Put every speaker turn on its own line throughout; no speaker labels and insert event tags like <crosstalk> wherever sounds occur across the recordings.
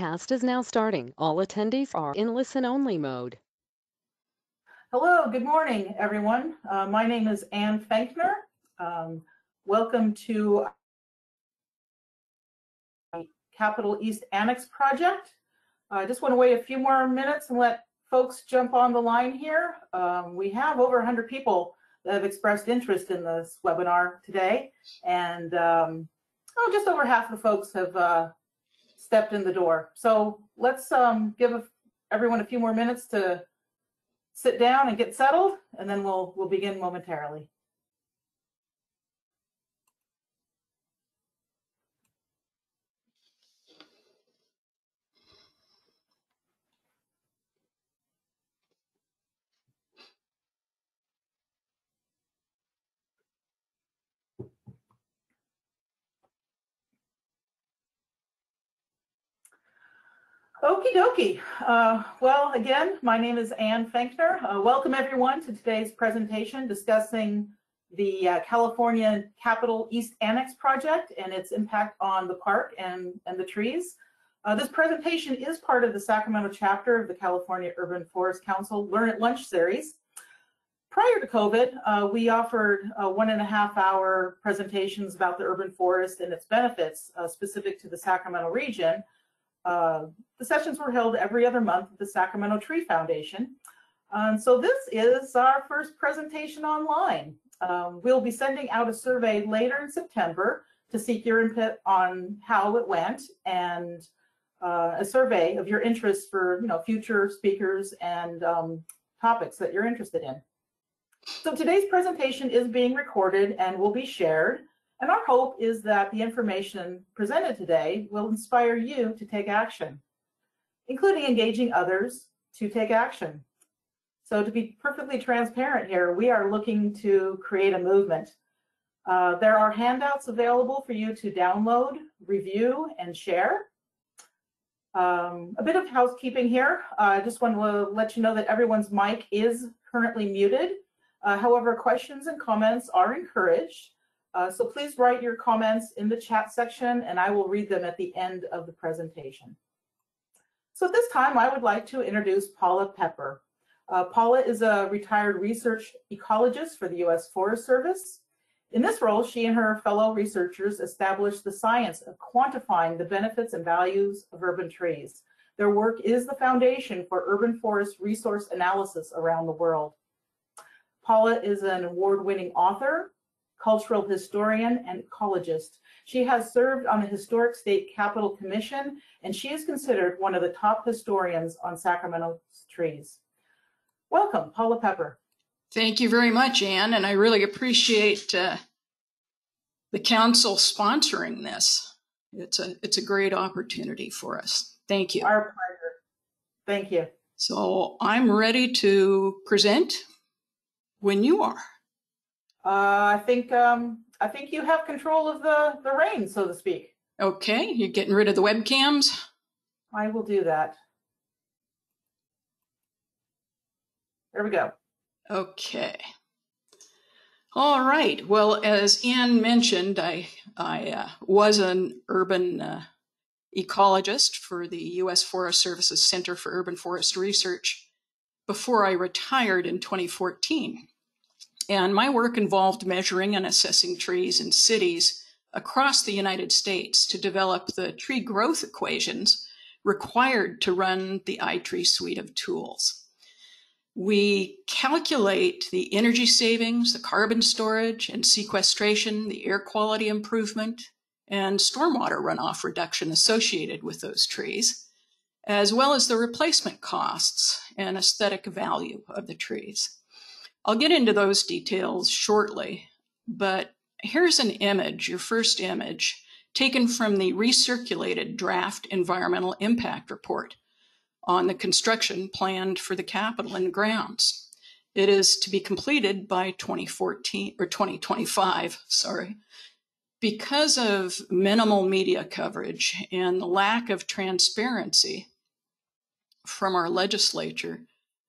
Cast is now starting. All attendees are in listen-only mode.
Hello, good morning, everyone. Uh, my name is Ann Fankner. Um, welcome to Capitol East Annex project. I just want to wait a few more minutes and let folks jump on the line here. Um, we have over 100 people that have expressed interest in this webinar today, and um, oh, just over half the folks have uh, stepped in the door. So let's um, give everyone a few more minutes to sit down and get settled, and then we'll we'll begin momentarily. Okie dokie. Uh, well, again, my name is Ann Fankner. Uh, welcome everyone to today's presentation discussing the uh, California Capitol East Annex project and its impact on the park and, and the trees. Uh, this presentation is part of the Sacramento chapter of the California Urban Forest Council Learn at Lunch series. Prior to COVID, uh, we offered uh, one and a half hour presentations about the urban forest and its benefits specific to the Sacramento region. Uh, the sessions were held every other month at the Sacramento Tree Foundation. Um, so this is our first presentation online. Um, we'll be sending out a survey later in September to seek your input on how it went and uh, a survey of your interest for you know future speakers and um, topics that you're interested in. So today's presentation is being recorded and will be shared. And our hope is that the information presented today will inspire you to take action, including engaging others to take action. So to be perfectly transparent here, we are looking to create a movement. Uh, there are handouts available for you to download, review, and share. Um, a bit of housekeeping here. Uh, I just want to let you know that everyone's mic is currently muted. Uh, however, questions and comments are encouraged. Uh, so please write your comments in the chat section and I will read them at the end of the presentation. So at this time, I would like to introduce Paula Peper. Uh, Paula is a retired research ecologist for the U.S. Forest Service. In this role, she and her fellow researchers established the science of quantifying the benefits and values of urban trees. Their work is the foundation for urban forest resource analysis around the world. Paula is an award-winning author, cultural historian, and ecologist. She has served on the Historic State Capitol Commission, and she is considered one of the top historians on Sacramento's trees. Welcome, Paula Peper.
Thank you very much, Anne, and I really appreciate uh, the council sponsoring this. It's a it's a great opportunity for us. Thank you.
Our pleasure. Thank you.
So I'm ready to present when you are.
Uh, I think um, I think you have control of the the reins, so to speak.
Okay, you're getting rid of the webcams.
I will do that. There we go.
Okay. All right. Well, as Anne mentioned, I I uh, was an urban uh, ecologist for the U.S. Forest Service's Center for Urban Forest Research before I retired in 2014. And my work involved measuring and assessing trees in cities across the United States to develop the tree growth equations required to run the iTree suite of tools. We calculate the energy savings, the carbon storage and sequestration, the air quality improvement, and stormwater runoff reduction associated with those trees, as well as the replacement costs and aesthetic value of the trees. I'll get into those details shortly, but here's an image, your first image, taken from the recirculated draft environmental impact report on the construction planned for the Capitol and grounds. It is to be completed by 2014 or 2025, sorry. Because of minimal media coverage and the lack of transparency from our legislature,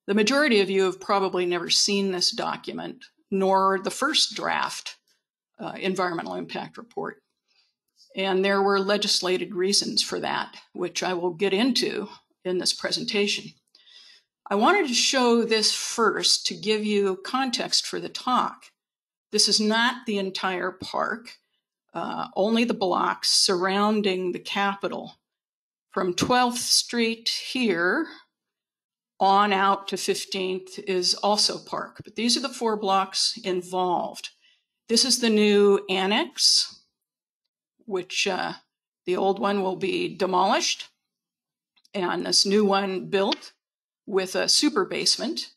the majority of you have probably never seen this document, nor the first draft uh, environmental impact report. And there were legislated reasons for that, which I will get into in this presentation. I wanted to show this first to give you context for the talk. This is not the entire park, uh, only the blocks surrounding the Capitol. From 12th Street here on out to 15th is also park, but these are the four blocks involved. This is the new annex, which uh, the old one will be demolished and this new one built with a super basement.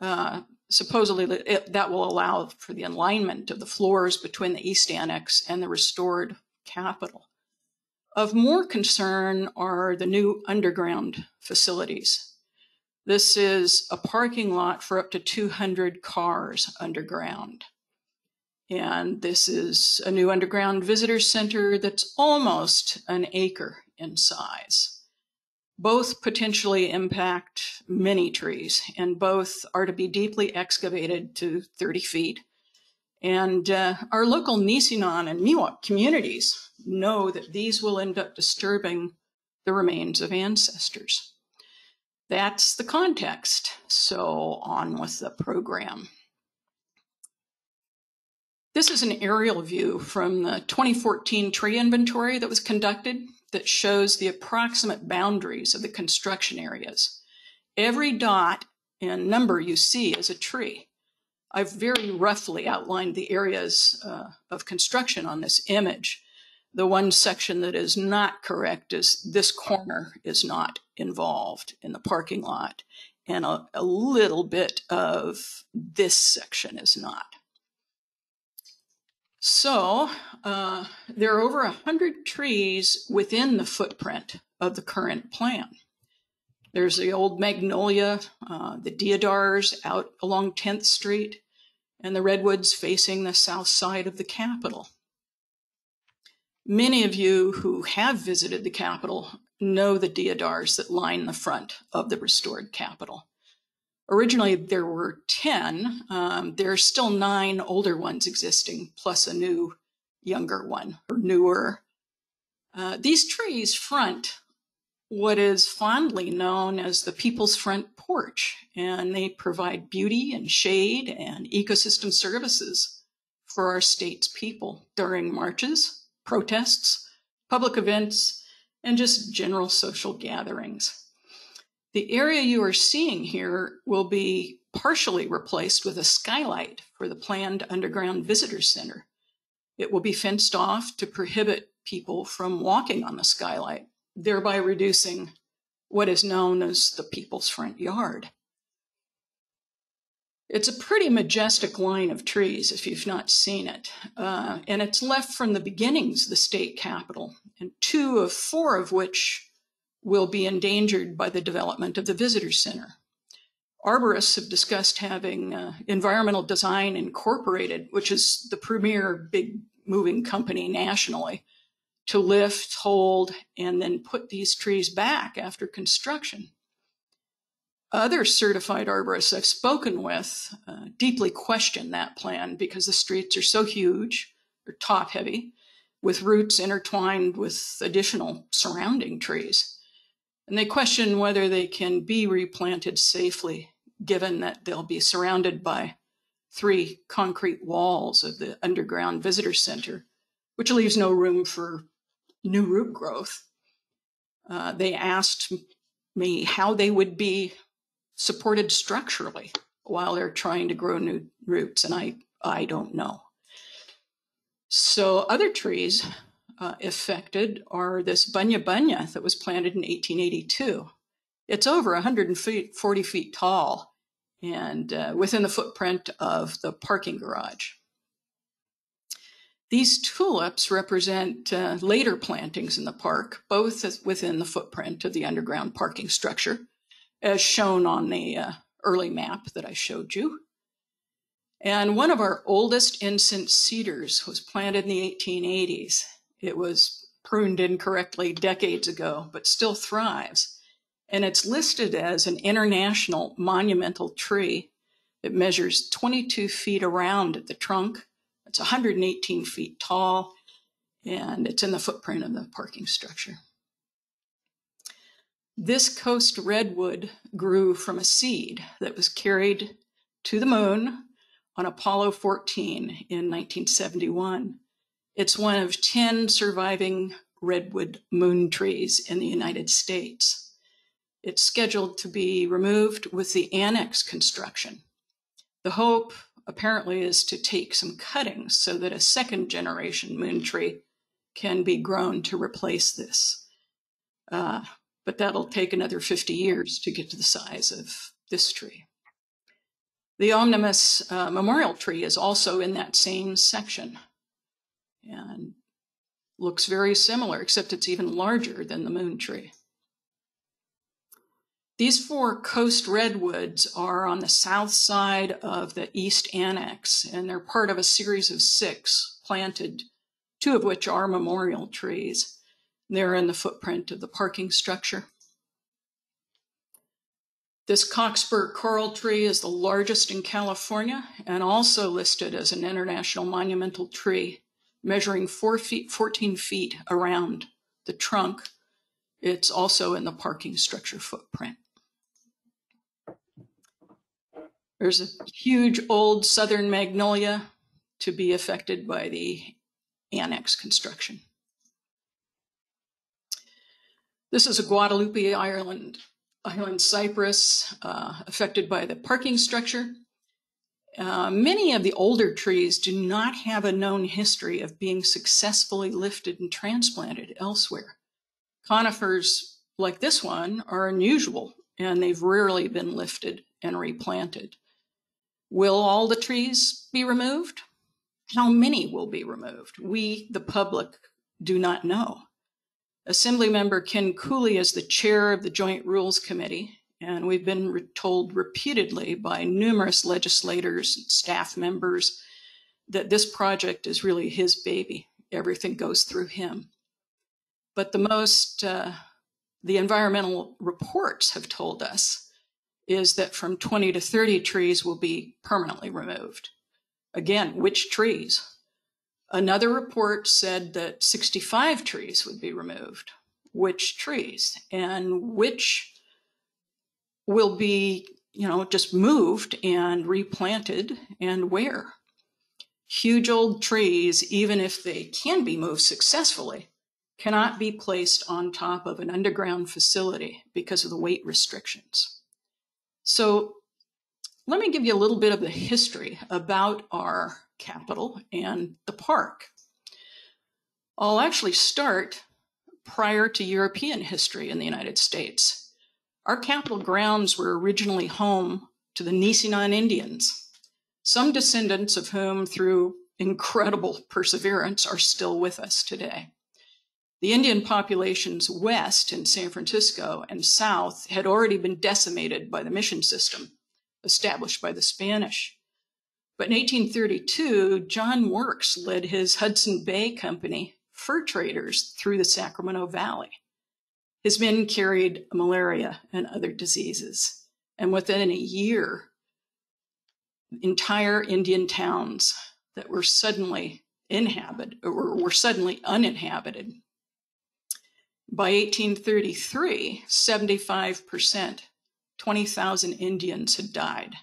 Uh, supposedly, it, that will allow for the alignment of the floors between the East Annex and the restored Capitol. Of more concern are the new underground facilities. This is a parking lot for up to 200 cars underground. And this is a new underground visitor center that's almost an acre in size. Both potentially impact many trees, and both are to be deeply excavated to 30 feet. And uh, our local Nisenan and Miwok communities know that these will end up disturbing the remains of ancestors. That's the context. So on with the program. This is an aerial view from the 2014 tree inventory that was conducted that shows the approximate boundaries of the construction areas. Every dot and number you see is a tree. I've very roughly outlined the areas uh, of construction on this image. The one section that is not correct is this corner is not involved in the parking lot, and a, a little bit of this section is not. So uh, there are over 100 trees within the footprint of the current plan. There's the old magnolia, uh, the deodars out along 10th Street, and the redwoods facing the south side of the Capitol. Many of you who have visited the Capitol know the deodars that line the front of the restored Capitol. Originally, there were 10. Um, there are still nine older ones existing, plus a new younger one or newer. Uh, these trees front what is fondly known as the people's front porch, and they provide beauty and shade and ecosystem services for our state's people during marches, protests, public events, and just general social gatherings. The area you are seeing here will be partially replaced with a skylight for the planned underground visitor center. It will be fenced off to prohibit people from walking on the skylight, thereby reducing what is known as the people's front yard. It's a pretty majestic line of trees if you've not seen it, uh, and it's left from the beginnings of the state capitol, and two of four of which will be endangered by the development of the visitor center. Arborists have discussed having uh, environmental design incorporated, which is the premier big moving company nationally, to lift, hold, and then put these trees back after construction. Other certified arborists I've spoken with uh, deeply question that plan because the streets are so huge, they're top heavy, with roots intertwined with additional surrounding trees. And they question whether they can be replanted safely, given that they'll be surrounded by three concrete walls of the underground visitor center, which leaves no room for new root growth. Uh, they asked me how they would be supported structurally while they're trying to grow new roots, and I, I don't know. So other trees uh, affected are this bunya bunya that was planted in 1882. It's over 140 feet tall and uh, within the footprint of the parking garage. These tulips represent uh, later plantings in the park, both within the footprint of the underground parking structure, as shown on the uh, early map that I showed you. And one of our oldest incense cedars was planted in the 1880s it was pruned incorrectly decades ago, but still thrives. And it's listed as an international monumental tree. It measures 22 feet around at the trunk. It's 118 feet tall. and it's in the footprint of the parking structure. This coast redwood grew from a seed that was carried to the moon on Apollo 14 in 1971. It's one of 10 surviving redwood moon trees in the United States. It's scheduled to be removed with the annex construction. The hope apparently is to take some cuttings so that a second generation moon tree can be grown to replace this. Uh, but that'll take another 50 years to get to the size of this tree. The Omnibus uh, Memorial Tree is also in that same section and looks very similar, except it's even larger than the moon tree. These four coast redwoods are on the south side of the East Annex, and they're part of a series of six planted, two of which are memorial trees. They're in the footprint of the parking structure. This Cockspur coral tree is the largest in California and also listed as an international monumental tree, measuring four feet, 14 feet around the trunk. It's also in the parking structure footprint. There's a huge old southern magnolia to be affected by the annex construction. This is a Guadalupe Island, island cypress uh, affected by the parking structure. Uh, many of the older trees do not have a known history of being successfully lifted and transplanted elsewhere. Conifers like this one are unusual and they've rarely been lifted and replanted. Will all the trees be removed? How many will be removed? We, the public, do not know. Assemblymember Ken Cooley is the chair of the Joint Rules Committee, and we've been re- told repeatedly by numerous legislators and staff members that this project is really his baby. Everything goes through him. But the most, uh, the environmental reports have told us is that from 20 to 30 trees will be permanently removed. Again, which trees? Another report said that 65 trees would be removed. Which trees and which will be, you know, just moved and replanted and where? Huge old trees, even if they can be moved successfully, cannot be placed on top of an underground facility because of the weight restrictions. So let me give you a little bit of the history about our Capitol and the park. I'll actually start prior to European history in the United States. Our Capitol grounds were originally home to the Nisenan Indians, some descendants of whom, through incredible perseverance, are still with us today. The Indian populations west in San Francisco and south had already been decimated by the mission system established by the Spanish. But in 1832, John Works led his Hudson Bay Company, fur traders, through the Sacramento Valley. His men carried malaria and other diseases. And within a year, entire Indian towns that were suddenly inhabited or were suddenly uninhabited. By 1833, 75%, 20,000 Indians had died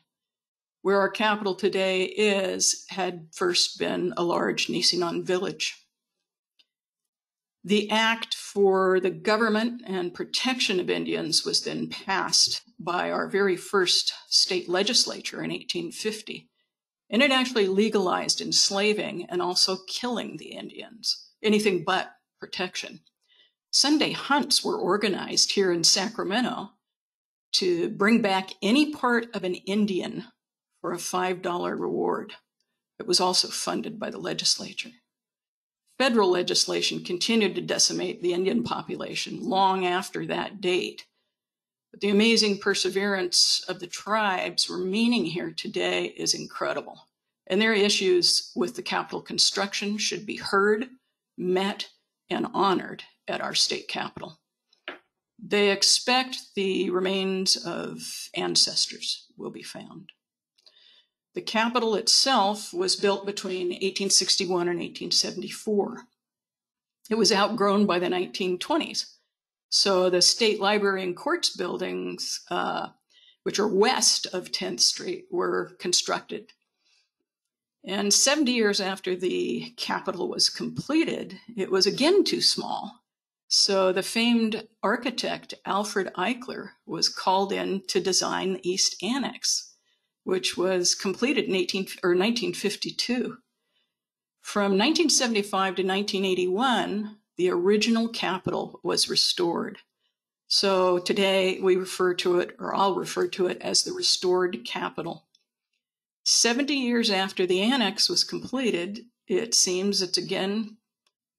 where our Capitol today is, had first been a large Nisenan village. The Act for the Government and Protection of Indians was then passed by our very first state legislature in 1850. And it actually legalized enslaving and also killing the Indians, anything but protection. Sunday hunts were organized here in Sacramento to bring back any part of an Indian for a $5 reward. It was also funded by the legislature. Federal legislation continued to decimate the Indian population long after that date. But the amazing perseverance of the tribes remaining here today is incredible. And their issues with the Capitol construction should be heard, met, and honored at our state capitol. They expect the remains of ancestors will be found. The Capitol itself was built between 1861 and 1874. it was outgrown by the 1920s. So the State Library and Courts buildings, uh, which are west of 10th Street, were constructed. And 70 years after the Capitol was completed, it was again too small. So the famed architect Alfred Eichler was called in to design the East Annex, which was completed in 18, or 1952. From 1975 to 1981, the original Capitol was restored. So today we refer to it, or I'll refer to it as the restored Capitol. 70 years after the annex was completed, it seems it's again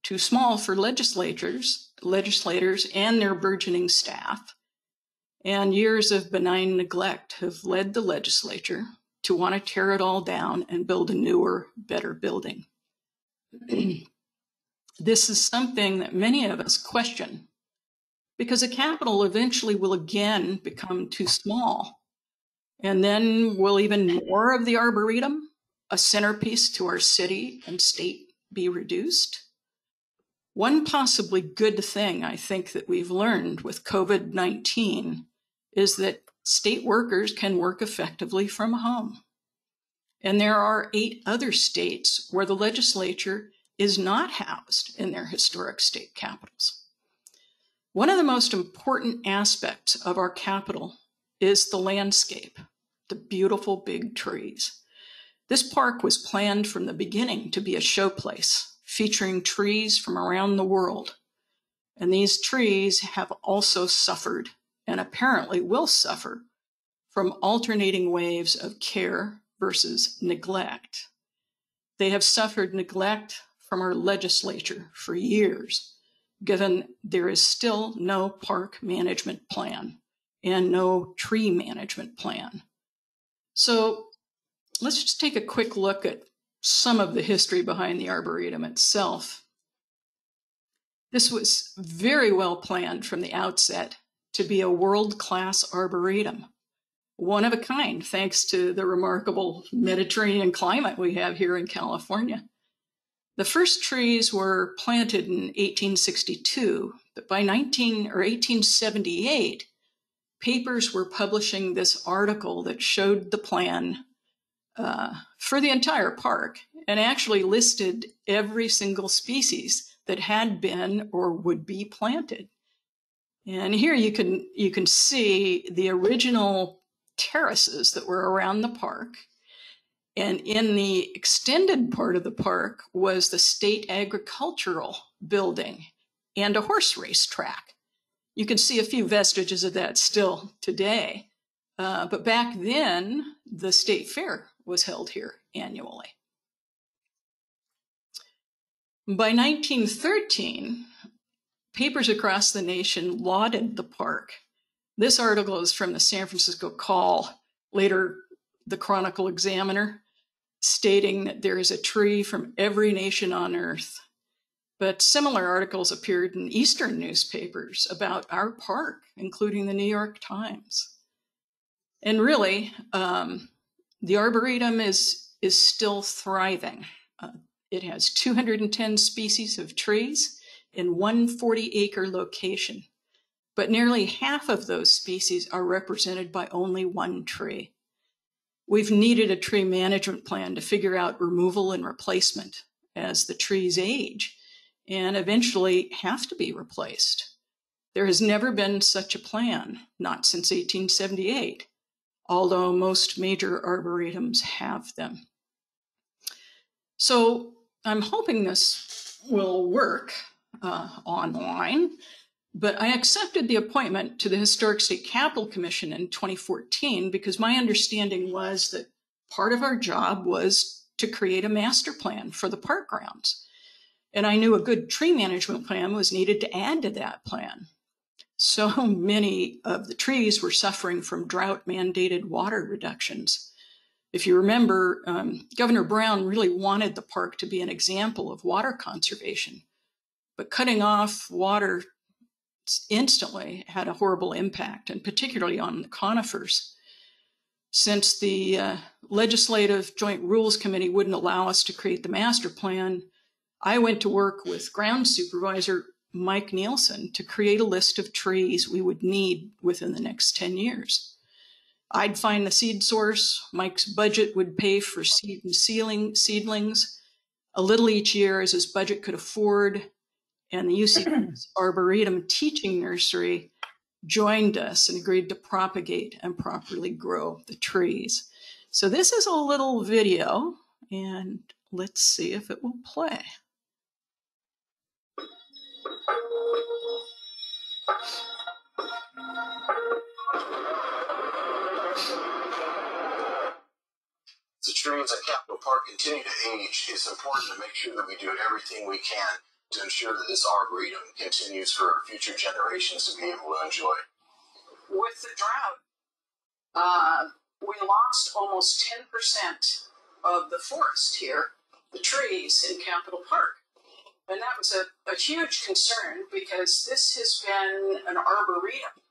too small for legislators, legislators and their burgeoning staff. And years of benign neglect have led the legislature to want to tear it all down and build a newer, better building. <clears throat> this is something that many of us question because a capital eventually will again become too small. And then will even more of the Arboretum, a centerpiece to our city and state, be reduced? One possibly good thing I think that we've learned with COVID 19 is that state workers can work effectively from home. And there are eight other states where the legislature is not housed in their historic state capitals. One of the most important aspects of our Capitol is the landscape, the beautiful big trees. This park was planned from the beginning to be a showplace featuring trees from around the world. And these trees have also suffered and apparently will suffer from alternating waves of care versus neglect. They have suffered neglect from our legislature for years, given there is still no park management plan and no tree management plan. So let's just take a quick look at some of the history behind the Arboretum itself. This was very well planned from the outset to be a world class arboretum, one of a kind, thanks to the remarkable Mediterranean climate we have here in California. The first trees were planted in 1862, but by 19 or 1878, papers were publishing this article that showed the plan uh, for the entire park and actually listed every single species that had been or would be planted. And here you can you can see the original terraces that were around the park and in the extended part of the park was the state agricultural building and a horse race track. You can see a few vestiges of that still today. Uh, but back then, the state fair was held here annually. By 1913, papers across the nation lauded the park. This article is from the San Francisco Call, later the Chronicle Examiner stating that there is a tree from every nation on earth. But similar articles appeared in Eastern newspapers about our park, including the New York Times. And really, um, the Arboretum is, is still thriving. Uh, it has 210 species of trees in one 40 acre location, but nearly half of those species are represented by only one tree. We've needed a tree management plan to figure out removal and replacement as the trees age and eventually have to be replaced. There has never been such a plan, not since 1878, although most major arboretums have them. So I'm hoping this will work uh, online but I accepted the appointment to the Historic State Capitol Commission in 2014 because my understanding was that part of our job was to create a master plan for the park grounds. And I knew a good tree management plan was needed to add to that plan. So <laughs> many of the trees were suffering from drought mandated water reductions. If you remember, um, Governor Brown really wanted the park to be an example of water conservation. But cutting off water instantly had a horrible impact, and particularly on the conifers. Since the uh, Legislative Joint Rules Committee wouldn't allow us to create the master plan, I went to work with ground supervisor Mike Nielsen to create a list of trees we would need within the next 10 years. I'd find the seed source, Mike's budget would pay for seed and sealing, seedlings, a little each year as his budget could afford, and the UC <clears throat> Arboretum Teaching Nursery joined us and agreed to propagate and properly grow the trees. So this is a little video, and let's see if it will play.
the trees at Capitol Park continue to age, it's important to make sure that we do everything we can to ensure that this arboretum continues for future generations to be able to enjoy.
With the drought, uh, we lost almost 10% of the forest here, the trees in Capitol Park. And that was a, a huge concern because this has been an arboretum,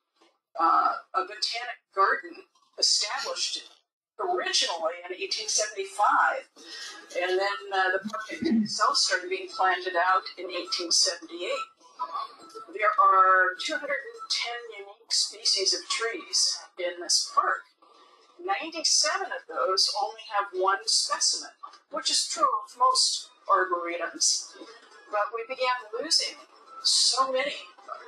uh, a botanic garden established originally in 1875, and then uh, the park itself started being planted out in 1878. There are 210 unique species of trees in this park. 97 of those only have one specimen, which is true of most arboretums. But we began losing so many,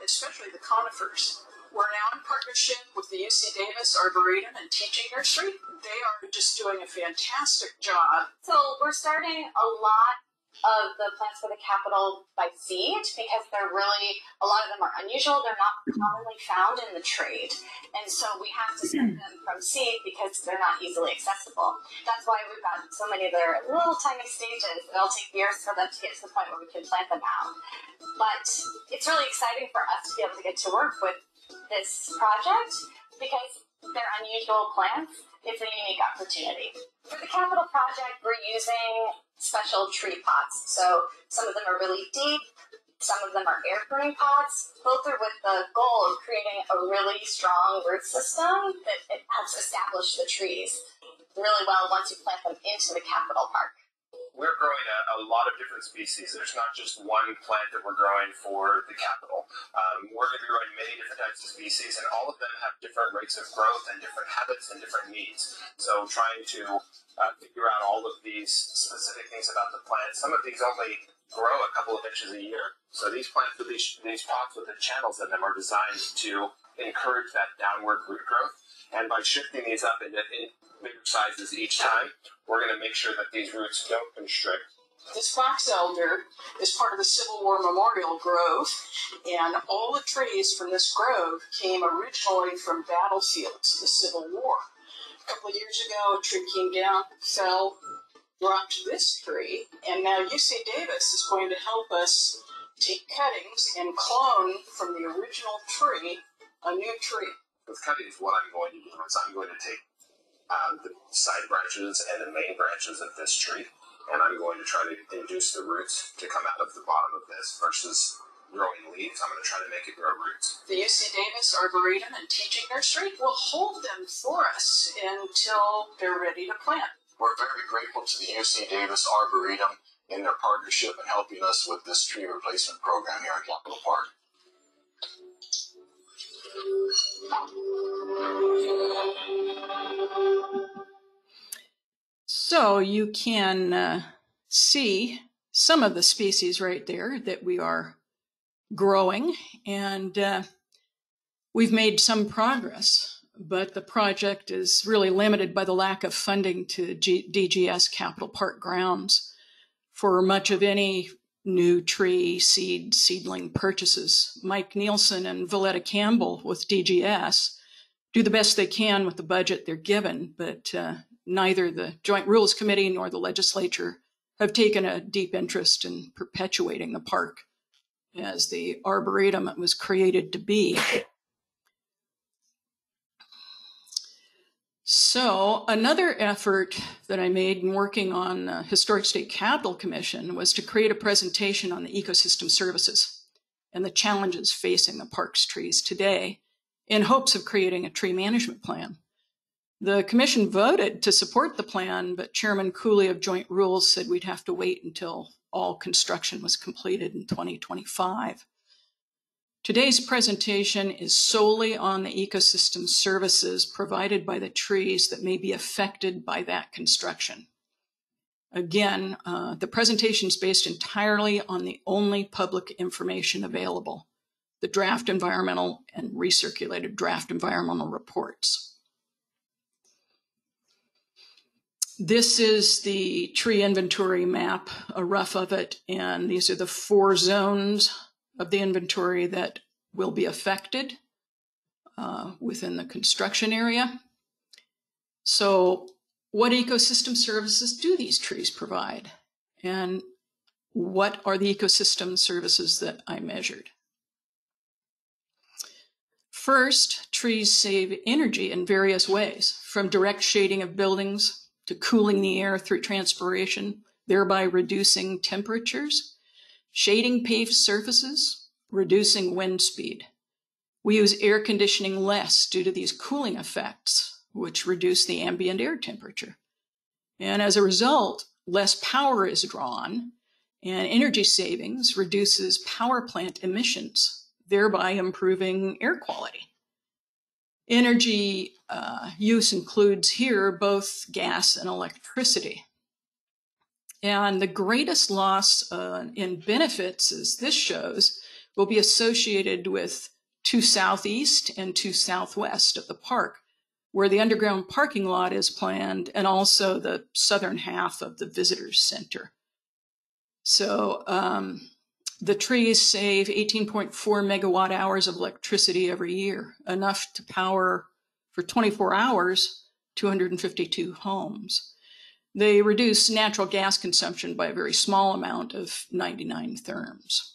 especially the conifers. We're now in partnership with the UC Davis Arboretum and Teaching Nursery. They are just doing a fantastic job.
So we're starting a lot of the plants for the Capitol by seed because they're really a lot of them are unusual. They're not commonly found in the trade, and so we have to send them from seed because they're not easily accessible. That's why we've got so many are at little tiny stages. It'll take years for them to get to the point where we can plant them out. But it's really exciting for us to be able to get to work with this project because they're unusual plants. It's a unique opportunity. For the Capitol project, we're using special tree pots. So some of them are really deep, some of them are air growing pots. Both are with the goal of creating a really strong root system that helps establish the trees really well once you plant them into the Capitol Park
we're growing a, a, lot of different species. There's not just one plant that we're growing for the Capitol. Um, we're going to be growing many different types of species, and all of them have different rates of growth and different habits and different needs. So trying to uh, figure out all of these specific things about the plant. Some of these only grow a couple of inches a year. So these plants with these, these pots with the channels in them are designed to encourage that downward root growth. And by shifting these up into, in, bigger sizes each time, we're going to make sure that these roots don't constrict.
This box elder is part of the Civil War Memorial Grove, and all the trees from this grove came originally from battlefields, of the Civil War. A couple of years ago, a tree came down, fell, dropped this tree, and now UC Davis is going to help us take cuttings and clone from the original tree a new tree.
With cuttings, what I'm going to do is I'm going to take um, the side branches and the main branches of this tree. And I'm going to try to induce the roots to come out of the bottom of this versus growing leaves. I'm going to try to make it grow roots.
The UC Davis Arboretum and Teaching Nursery will hold them for us until they're ready to plant.
We're very grateful to the UC Davis Arboretum in their partnership and helping us with this tree replacement program here at Capitol Park.
So you can uh, see some of the species right there that we are growing, and uh, we've made some progress, but the project is really limited by the lack of funding to G- DGS Capitol Park grounds for much of any new tree seed seedling purchases. Mike Nielsen and Valletta Campbell with DGS do the best they can with the budget they're given, but uh, neither the Joint Rules Committee nor the legislature have taken a deep interest in perpetuating the park as the arboretum it was created to be. So, another effort that I made in working on the Historic State Capitol Commission was to create a presentation on the ecosystem services and the challenges facing the park's trees today in hopes of creating a tree management plan. The commission voted to support the plan, but Chairman Cooley of Joint Rules said we'd have to wait until all construction was completed in 2025. Today's presentation is solely on the ecosystem services provided by the trees that may be affected by that construction. Again, uh, the presentation is based entirely on the only public information available, the draft environmental and recirculated draft environmental reports. This is the tree inventory map, a rough of it, and these are the four zones of the inventory that will be affected uh, within the construction area. So what ecosystem services do these trees provide? And what are the ecosystem services that I measured? First, trees save energy in various ways, from direct shading of buildings to cooling the air through transpiration, thereby reducing temperatures, shading paved surfaces, reducing wind speed. We use air conditioning less due to these cooling effects, which reduce the ambient air temperature. And as a result, less power is drawn, and energy savings reduces power plant emissions, thereby improving air quality. Energy uh, use includes here both gas and electricity. And the greatest loss uh, in benefits, as this shows, will be associated with to southeast and to southwest of the park, where the underground parking lot is planned and also the southern half of the visitors center. So um, the trees save 18.4 megawatt hours of electricity every year, enough to power for 24 hours 252 homes. They reduce natural gas consumption by a very small amount of 99 therms.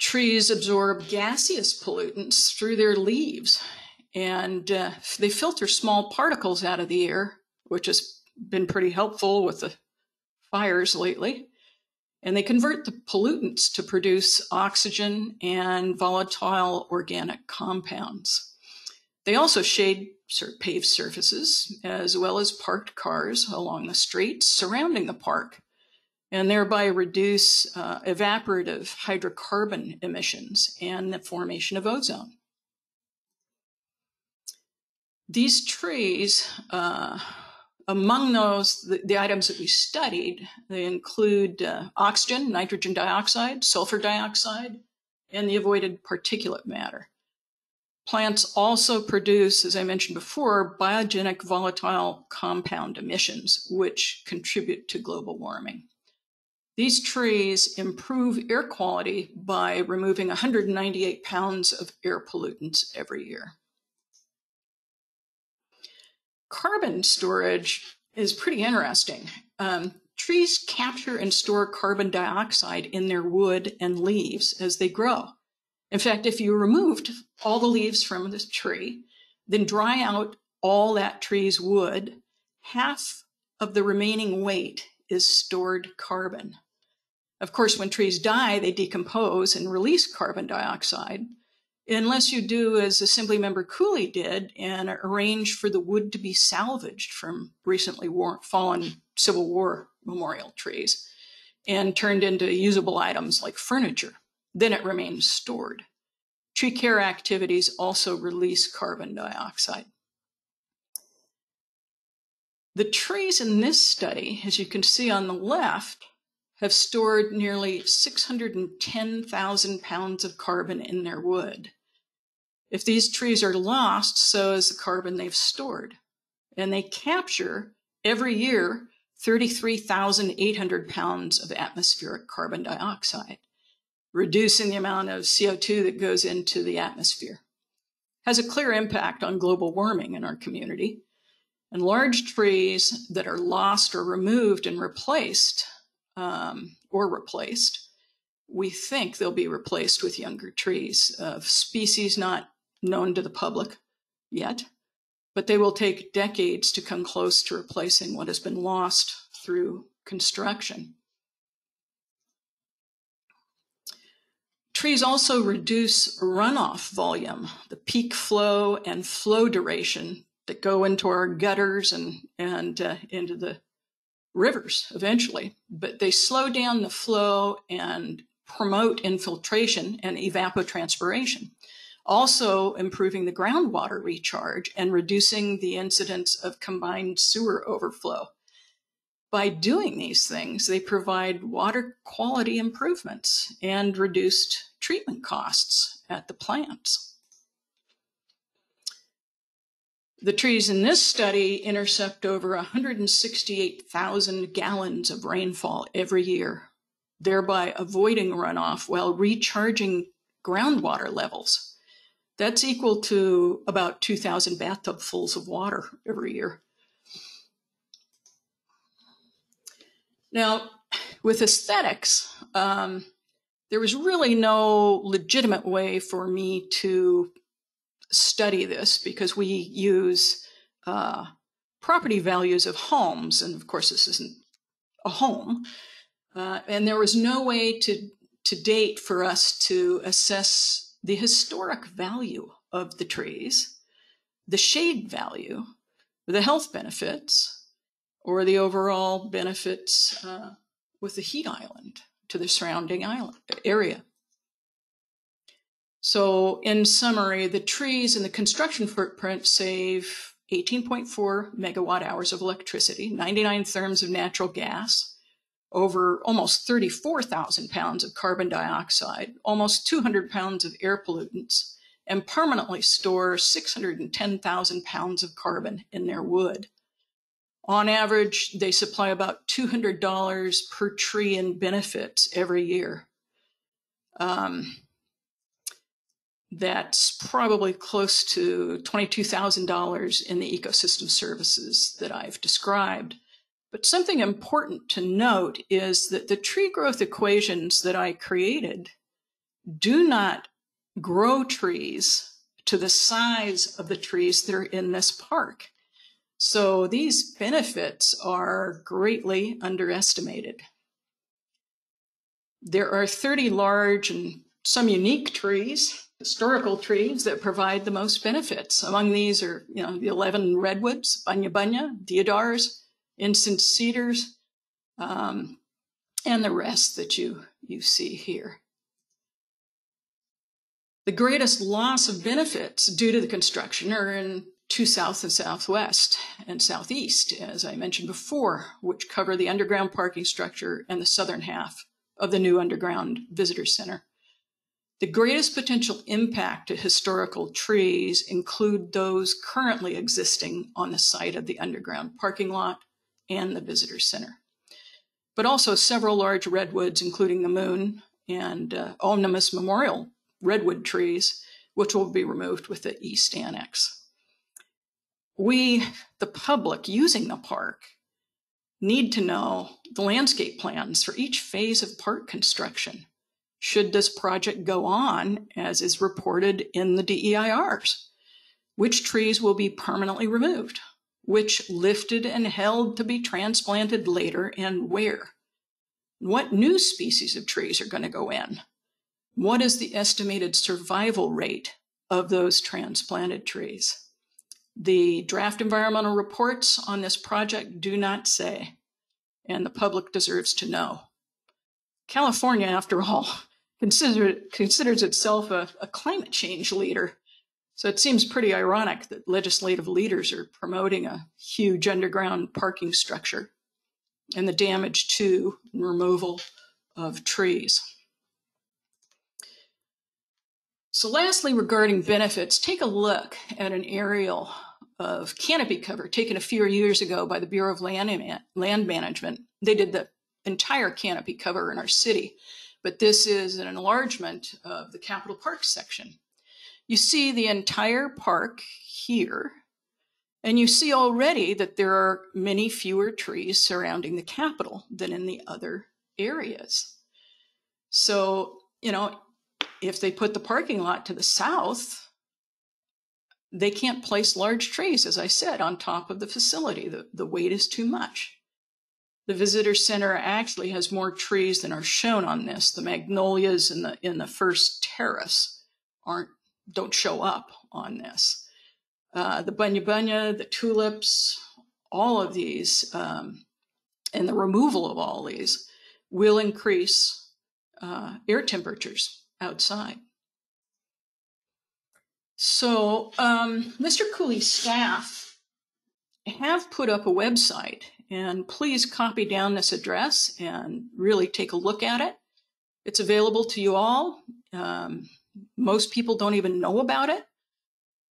trees absorb gaseous pollutants through their leaves and uh, they filter small particles out of the air, which has been pretty helpful with the fires lately. And they convert the pollutants to produce oxygen and volatile organic compounds. They also shade paved surfaces as well as parked cars along the streets surrounding the park and thereby reduce uh, evaporative hydrocarbon emissions and the formation of ozone. These trees, uh, among those, the, the, items that we studied, they include uh, oxygen, nitrogen dioxide, sulfur dioxide, and the avoided particulate matter. Plants also produce, as I mentioned before, biogenic volatile compound emissions, which contribute to global warming. These trees improve air quality by removing 198 pounds of air pollutants every year. Carbon storage is pretty interesting. Um, trees capture and store carbon dioxide in their wood and leaves as they grow. In fact, if you removed all the leaves from this tree, then dry out all that tree's wood, half of the remaining weight is stored carbon. Of course, when trees die, they decompose and release carbon dioxide, unless you do as Assembly Member Cooley did and arrange for the wood to be salvaged from recently war- fallen Civil War memorial trees and turned into usable items like furniture. Then it remains stored. Tree care activities also release carbon dioxide. The trees in this study, as you can see on the left, have stored nearly 610,000 pounds of carbon in their wood. If these trees are lost, so is the carbon they've stored. And they capture every year 33,800 pounds of atmospheric carbon dioxide, reducing the amount of CO2 that goes into the atmosphere. Has a clear impact on global warming in our community. And large trees that are lost or removed and replaced um, or replaced. We think they'll be replaced with younger trees of species not known to the public yet, but they will take decades to come close to replacing what has been lost through construction. Trees also reduce runoff volume, the peak flow and flow duration that go into our gutters and, and uh, into the rivers eventually, but they slow down the flow and promote infiltration and evapotranspiration, also improving the groundwater recharge and reducing the incidence of combined sewer overflow. By doing these things, they provide water quality improvements and reduced treatment costs at the plants. The trees in this study intercept over 168,000 gallons of rainfall every year, thereby avoiding runoff while recharging groundwater levels. That's equal to about 2,000 bathtubfuls of water every year. Now, with aesthetics, um, there was really no legitimate way for me to study this because we use uh, property values of homes. And of course, this isn't a home. Uh, and there was no way to, to date for us to assess the historic value of the trees, the shade value, the health benefits, or the overall benefits uh, with the heat island to the surrounding island area. So, in summary, the trees and the construction footprint save 18.4 megawatt hours of electricity, 99 therms of natural gas, over almost 34,000 pounds of carbon dioxide, almost 200 pounds of air pollutants, and permanently store 610,000 pounds of carbon in their wood. On average, they supply about $200 per tree in benefits every year. Um, that's probably close to $22,000 in the ecosystem services that I've described. But something important to note is that the tree growth equations that I created do not grow trees to the size of the trees that are in this park. So these benefits are greatly underestimated. There are 30 large and some unique trees historical trees that provide the most benefits. Among these are, you know, the 11 redwoods, bunya bunya, deodars, incense cedars, um, and the rest that you, you see here. The greatest loss of benefits due to the construction are in to south and southwest and southeast, as I mentioned before, which cover the underground parking structure and the southern half of the new underground visitor center. The greatest potential impact to historical trees include those currently existing on the site of the underground parking lot and the visitor center, but also several large redwoods, including the moon and uh, Omnibus Memorial redwood trees, which will be removed with the east annex. We, the public using the park, need to know the landscape plans for each phase of park construction should this project go on, as is reported in the DEIRs? Which trees will be permanently removed? Which lifted and held to be transplanted later and where? What new species of trees are going to go in? What is the estimated survival rate of those transplanted trees? The draft environmental reports on this project do not say, and the public deserves to know. California, after all, <laughs> consider, considers itself a, a climate change leader. So it seems pretty ironic that legislative leaders are promoting a huge underground parking structure and the damage to removal of trees. So lastly, regarding benefits, take a look at an aerial of canopy cover taken a few years ago by the Bureau of Land, Land Management. They did the entire canopy cover in our city but this is an enlargement of the Capitol Park section. You see the entire park here, and you see already that there are many fewer trees surrounding the Capitol than in the other areas. So, you know, if they put the parking lot to the south, they can't place large trees, as I said, on top of the facility. The, the weight is too much. The visitor center actually has more trees than are shown on this. The magnolias in the in the first terrace aren't don't show up on this. Uh, the bunya bunya, the tulips, all of these um, and the removal of all these will increase uh, air temperatures outside. So, um, Mr. Cooley's staff have put up a website, and please copy down this address and really take a look at it. It's available to you all. Um, most people don't even know about it,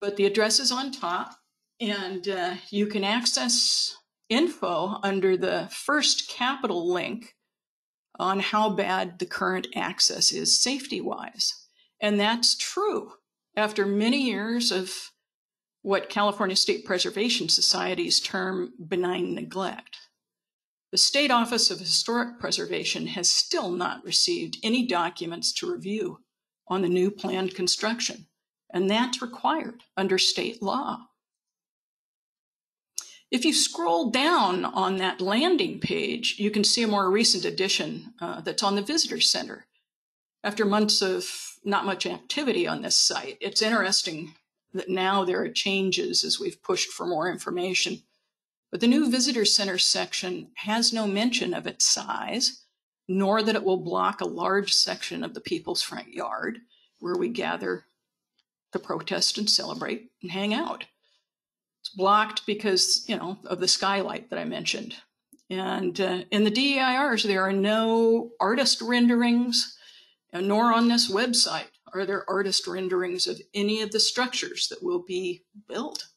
but the address is on top, and uh, you can access info under the first capital link on how bad the current access is safety wise. And that's true after many years of what California State Preservation Societies term benign neglect. The State Office of Historic Preservation has still not received any documents to review on the new planned construction, and that's required under state law. If you scroll down on that landing page, you can see a more recent addition uh, that's on the Visitor Center. After months of not much activity on this site, it's interesting that now there are changes as we've pushed for more information. But the new Visitor Center section has no mention of its size, nor that it will block a large section of the people's front yard where we gather to protest and celebrate and hang out. Blocked because, you know, of the skylight that I mentioned. And uh, in the DEIRs, there are no artist renderings, nor on this website are there artist renderings of any of the structures that will be built.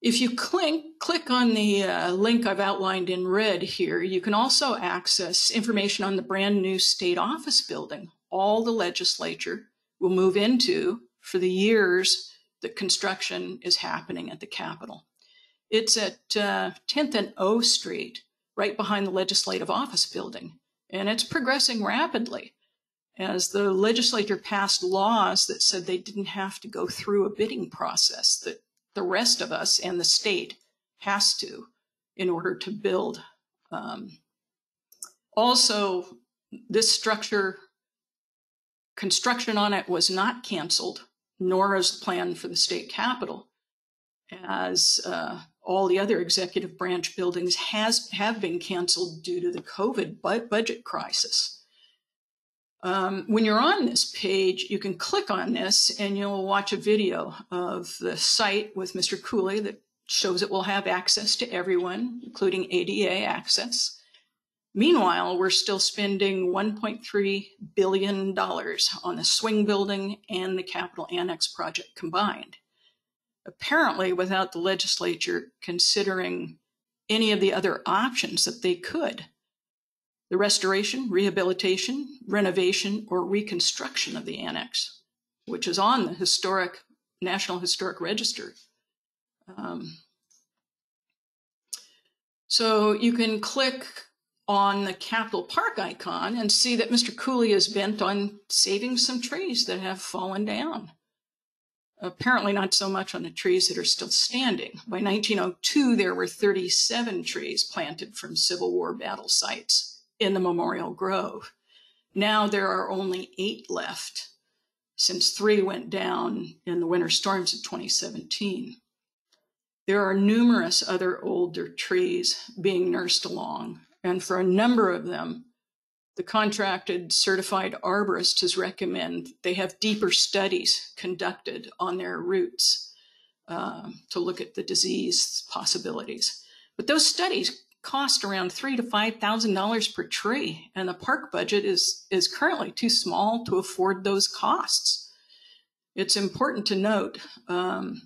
If you click, click on the uh, link I've outlined in red here, you can also access information on the brand new state office building all the legislature will move into for the years that construction is happening at the Capitol. It's at uh, 10th and O Street, right behind the Legislative Office Building, and it's progressing rapidly as the legislature passed laws that said they didn't have to go through a bidding process that the rest of us and the state has to in order to build. Um, also, this structure, construction on it was not canceled nor plan for the state capitol, as uh, all the other executive branch buildings has have been canceled due to the COVID bu- budget crisis. Um, when you're on this page, you can click on this and you'll watch a video of the site with Mr. Cooley that shows it will have access to everyone, including ADA access. Meanwhile, we're still spending $1.3 billion on the swing building and the Capitol Annex project combined. Apparently, without the legislature considering any of the other options that they could the restoration, rehabilitation, renovation, or reconstruction of the annex, which is on the historic National Historic Register. Um, so you can click on the Capitol Park icon and see that Mr. Cooley is bent on saving some trees that have fallen down. Apparently, not so much on the trees that are still standing. By 1902, there were 37 trees planted from Civil War battle sites in the Memorial Grove. Now there are only eight left, since three went down in the winter storms of 2017. There are numerous other older trees being nursed along and for a number of them, the contracted certified arborist has recommended they have deeper studies conducted on their roots uh, to look at the disease possibilities. But those studies cost around three to five thousand dollars per tree, and the park budget is is currently too small to afford those costs. It's important to note um,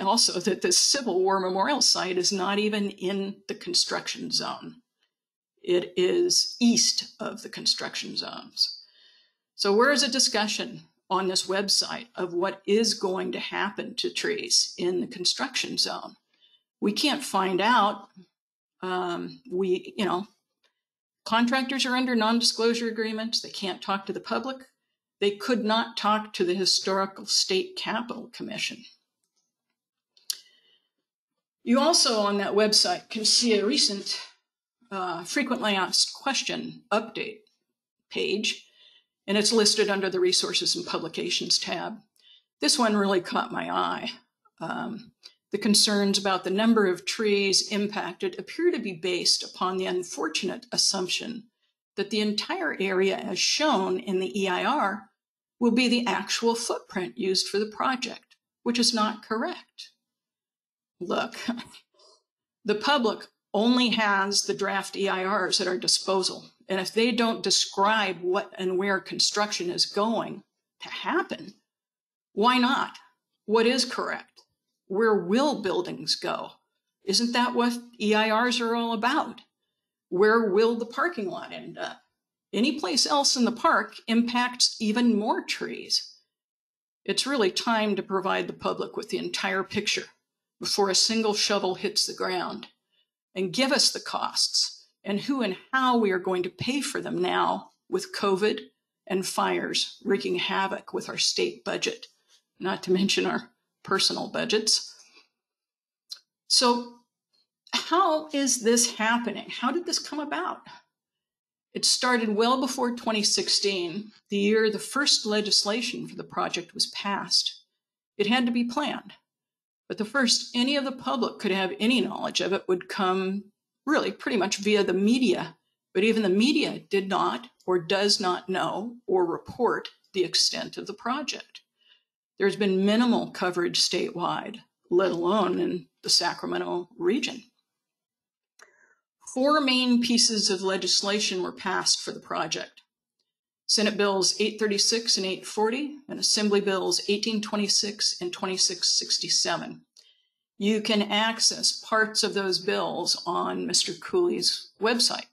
also that the Civil War Memorial Site is not even in the construction zone. It is east of the construction zones. So where is a discussion on this website of what is going to happen to trees in the construction zone? We can't find out. Um, we, you know, contractors are under non-disclosure agreements. They can't talk to the public. They could not talk to the Historical State Capitol Commission. You also on that website can see a recent uh, frequently asked question update page, and it's listed under the Resources and Publications tab. This one really caught my eye. Um, The concerns about the number of trees impacted appear to be based upon the unfortunate assumption that the entire area as shown in the EIR will be the actual footprint used for the project, which is not correct. Look, <laughs> the public only has the draft EIRs at our disposal. And if they don't describe what and where construction is going to happen, why not? What is correct? Where will buildings go? Isn't that what EIRs are all about? Where will the parking lot end up? Any place else in the park impacts even more trees. It's really time to provide the public with the entire picture before a single shovel hits the ground and give us the costs and who and how we are going to pay for them now with COVID and fires wreaking havoc with our state budget, not to mention our personal budgets. So, how is this happening? How did this come about? It started well before 2016, the year the first legislation for the project was passed. It had to be planned. But the first any of the public could have any knowledge of it would come really pretty much via the media. But even the media did not or does not know or report the extent of the project. There's been minimal coverage statewide, let alone in the Sacramento region. Four main pieces of legislation were passed for the project. Senate Bills 836 and 840, and Assembly Bills 1826 and 2667. You can access parts of those bills on Mr. Cooley's website.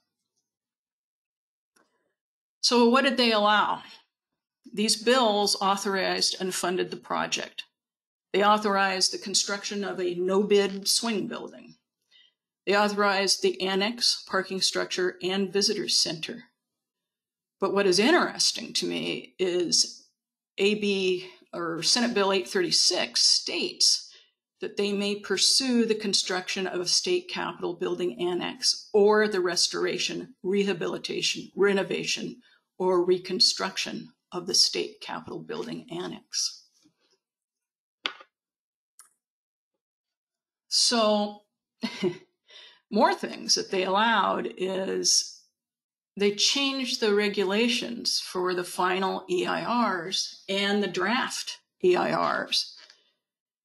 So, what did they allow? These bills authorized and funded the project. They authorized the construction of a no bid swing building. They authorized the annex, parking structure, and visitors center. But what is interesting to me is AB or Senate Bill 836 states that they may pursue the construction of a state capitol building annex or the restoration, rehabilitation, renovation, or reconstruction of the state capitol building annex. So, <laughs> more things that they allowed is they changed the regulations for the final EIRs and the draft EIRs.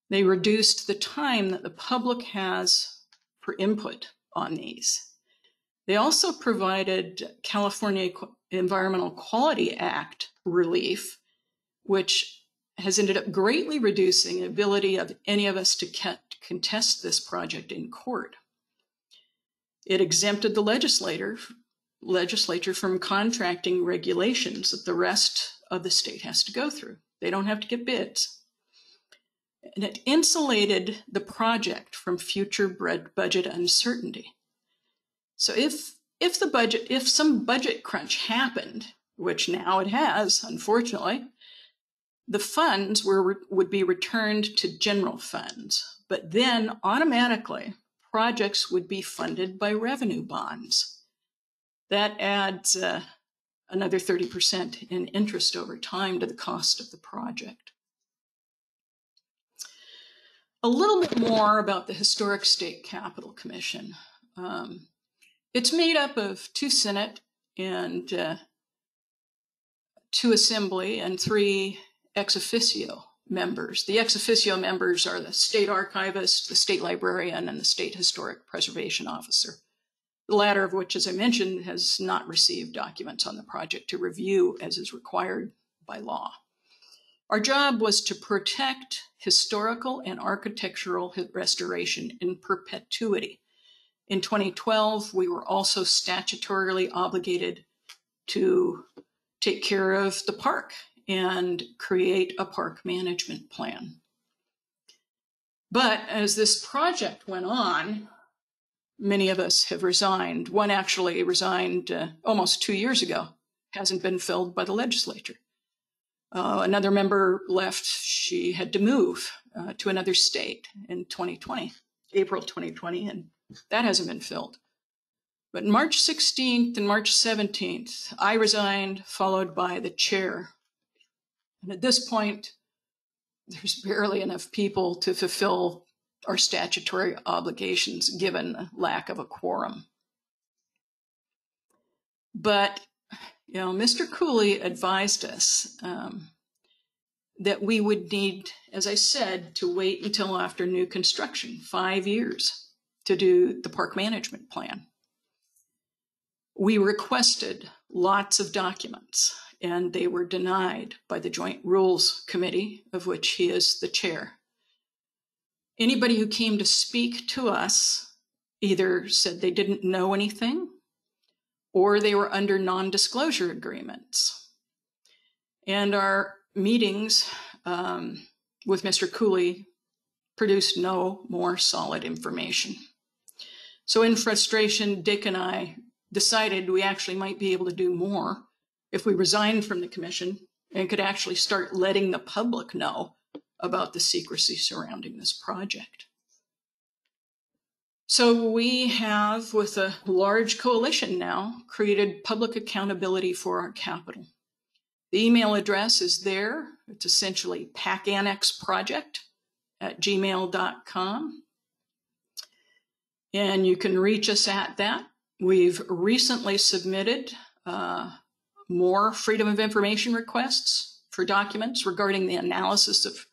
They reduced the time that the public has for input on these. They also provided California Environmental Quality Act relief, which has ended up greatly reducing the ability of any of us to contest this project in court. It exempted the legislator legislature from contracting regulations that the rest of the state has to go through. They don't have to get bids. And it insulated the project from future budget uncertainty. So if if the budget if some budget crunch happened, which now it has, unfortunately, the funds were would be returned to general funds, but then automatically projects would be funded by revenue bonds. That adds uh, another 30% in interest over time to the cost of the project. A little bit more about the Historic State Capitol Commission. Um, it's made up of two Senate and uh, two Assembly and three ex officio members. The ex officio members are the state archivist, the state librarian, and the state historic preservation officer the latter of which, as I mentioned, has not received documents on the project to review as is required by law. Our job was to protect historical and architectural restoration in perpetuity. In 2012, we were also statutorily obligated to take care of the park and create a park management plan. But as this project went on, many of us have resigned. One actually resigned uh, almost two years ago, hasn't been filled by the legislature. Uh, another member left. She had to move uh, to another state in 2020, April 2020, and that hasn't been filled. But March 16th and March 17th, I resigned, followed by the chair. And at this point, there's barely enough people to fulfill our statutory obligations given lack of a quorum. But, you know, Mr. Cooley advised us um, that we would need, as I said, to wait until after new construction, five years, to do the park management plan. We requested lots of documents and they were denied by the Joint Rules Committee, of which he is the chair. Anybody who came to speak to us either said they didn't know anything or they were under non disclosure agreements. And our meetings um, with Mr. Cooley produced no more solid information. So, in frustration, Dick and I decided we actually might be able to do more if we resigned from the commission and could actually start letting the public know about the secrecy surrounding this project. So we have, with a large coalition now, created public accountability for our Capitol. The email address is there. It's essentially pacannexproject at gmail.com. And you can reach us at that. We've recently submitted uh, more Freedom of Information requests for documents regarding the analysis of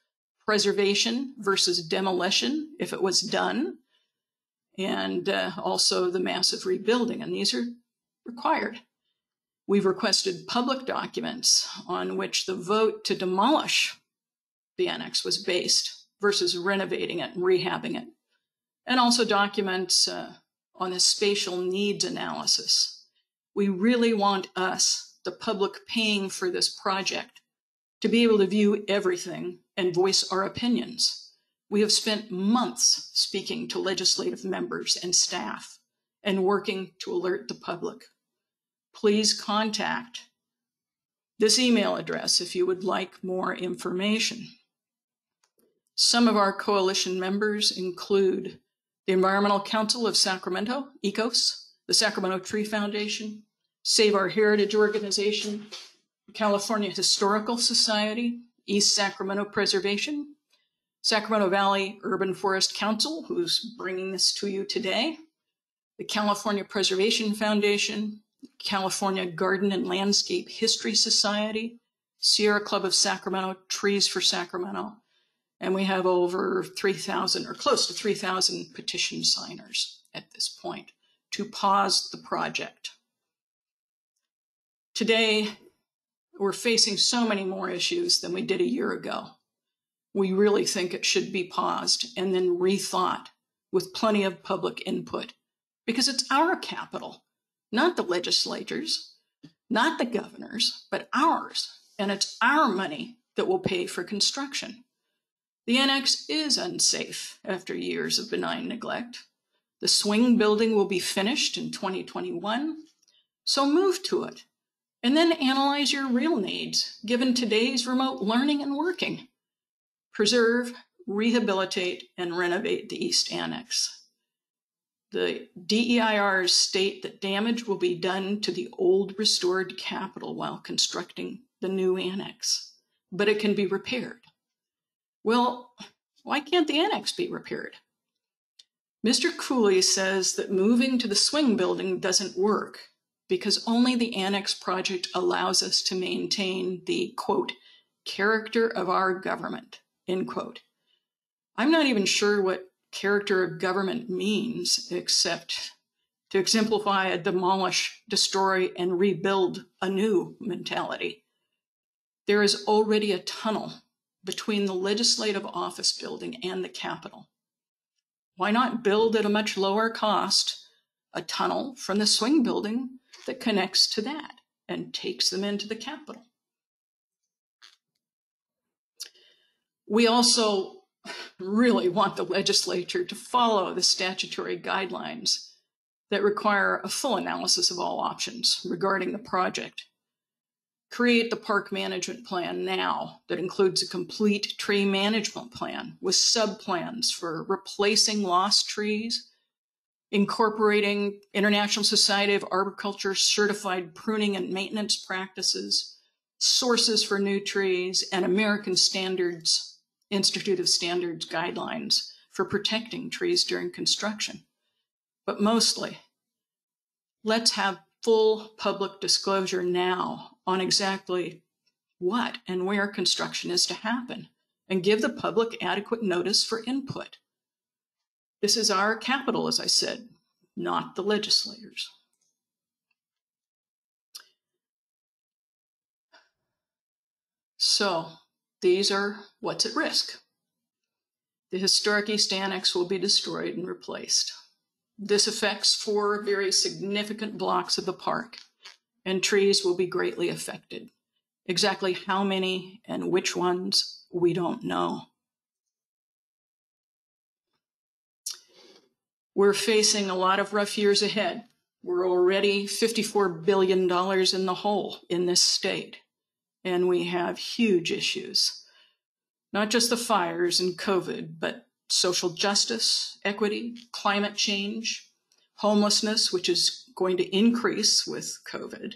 preservation versus demolition if it was done, and uh, also the massive rebuilding, and these are required. We've requested public documents on which the vote to demolish the annex was based versus renovating it and rehabbing it, and also documents uh, on the spatial needs analysis. We really want us the public paying for this project to be able to view everything and voice our opinions. We have spent months speaking to legislative members and staff and working to alert the public. Please contact this email address if you would like more information. Some of our coalition members include the Environmental Council of Sacramento, ECOS, the Sacramento Tree Foundation, Save Our Heritage Organization, California Historical Society, East Sacramento Preservation, Sacramento Valley Urban Forest Council, who's bringing this to you today, the California Preservation Foundation, California Garden and Landscape History Society, Sierra Club of Sacramento, Trees for Sacramento, and we have over 3,000 or close to 3,000 petition signers at this point to pause the project. Today, we're facing so many more issues than we did a year ago. We really think it should be paused and then rethought with plenty of public input because it's our Capitol, not the legislators, not the governors, but ours. And it's our money that will pay for construction. The annex is unsafe after years of benign neglect. The swing building will be finished in 2021, so move to it and then analyze your real needs given today's remote learning and working. Preserve, rehabilitate, and renovate the East Annex. The DEIRs state that damage will be done to the old restored Capitol while constructing the new annex, but it can be repaired. Well, why can't the annex be repaired? Mr. Cooley says that moving to the swing building doesn't work because only the Annex project allows us to maintain the quote, character of our government, end quote. I'm not even sure what character of government means, except to exemplify a demolish, destroy, and rebuild anew mentality. There is already a tunnel between the legislative office building and the Capitol. Why not build at a much lower cost a tunnel from the swing building that connects to that and takes them into the Capitol. We also really want the legislature to follow the statutory guidelines that require a full analysis of all options regarding the project. Create the park management plan now that includes a complete tree management plan with subplans for replacing lost trees incorporating International Society of Arboriculture certified pruning and maintenance practices, sources for new trees, and American Standards, Institute of Standards guidelines for protecting trees during construction. But mostly, let's have full public disclosure now on exactly what and where construction is to happen and give the public adequate notice for input. This is our Capitol, as I said, not the legislators. So these are what's at risk. The historic East Annex will be destroyed and replaced. This affects four very significant blocks of the park, and trees will be greatly affected. Exactly how many and which ones, we don't know. We're facing a lot of rough years ahead. We're already $54 billion in the hole in this state, and we have huge issues. Not just the fires and COVID, but social justice, equity, climate change, homelessness, which is going to increase with COVID.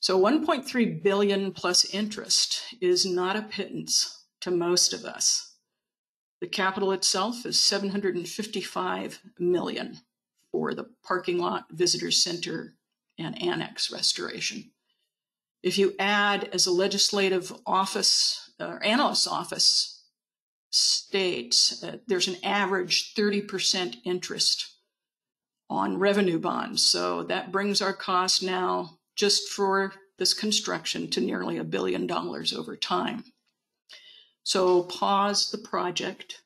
So 1.3 billion plus interest is not a pittance to most of us. The capital itself is 755 million for the parking lot, visitor center, and annex restoration. If you add as a legislative office or analyst office states, uh, there's an average 30% interest on revenue bonds. So that brings our cost now just for this construction to nearly a billion dollars over time. So pause the project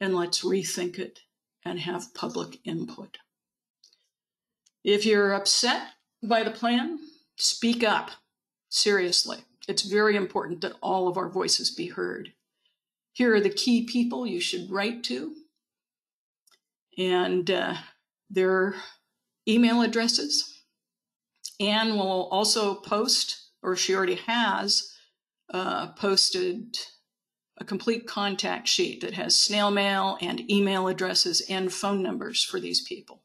and let's rethink it and have public input. If you're upset by the plan, speak up. Seriously, it's very important that all of our voices be heard. Here are the key people you should write to and uh, their email addresses. Anne will also post, or she already has, uh, posted a complete contact sheet that has snail mail and email addresses and phone numbers for these people.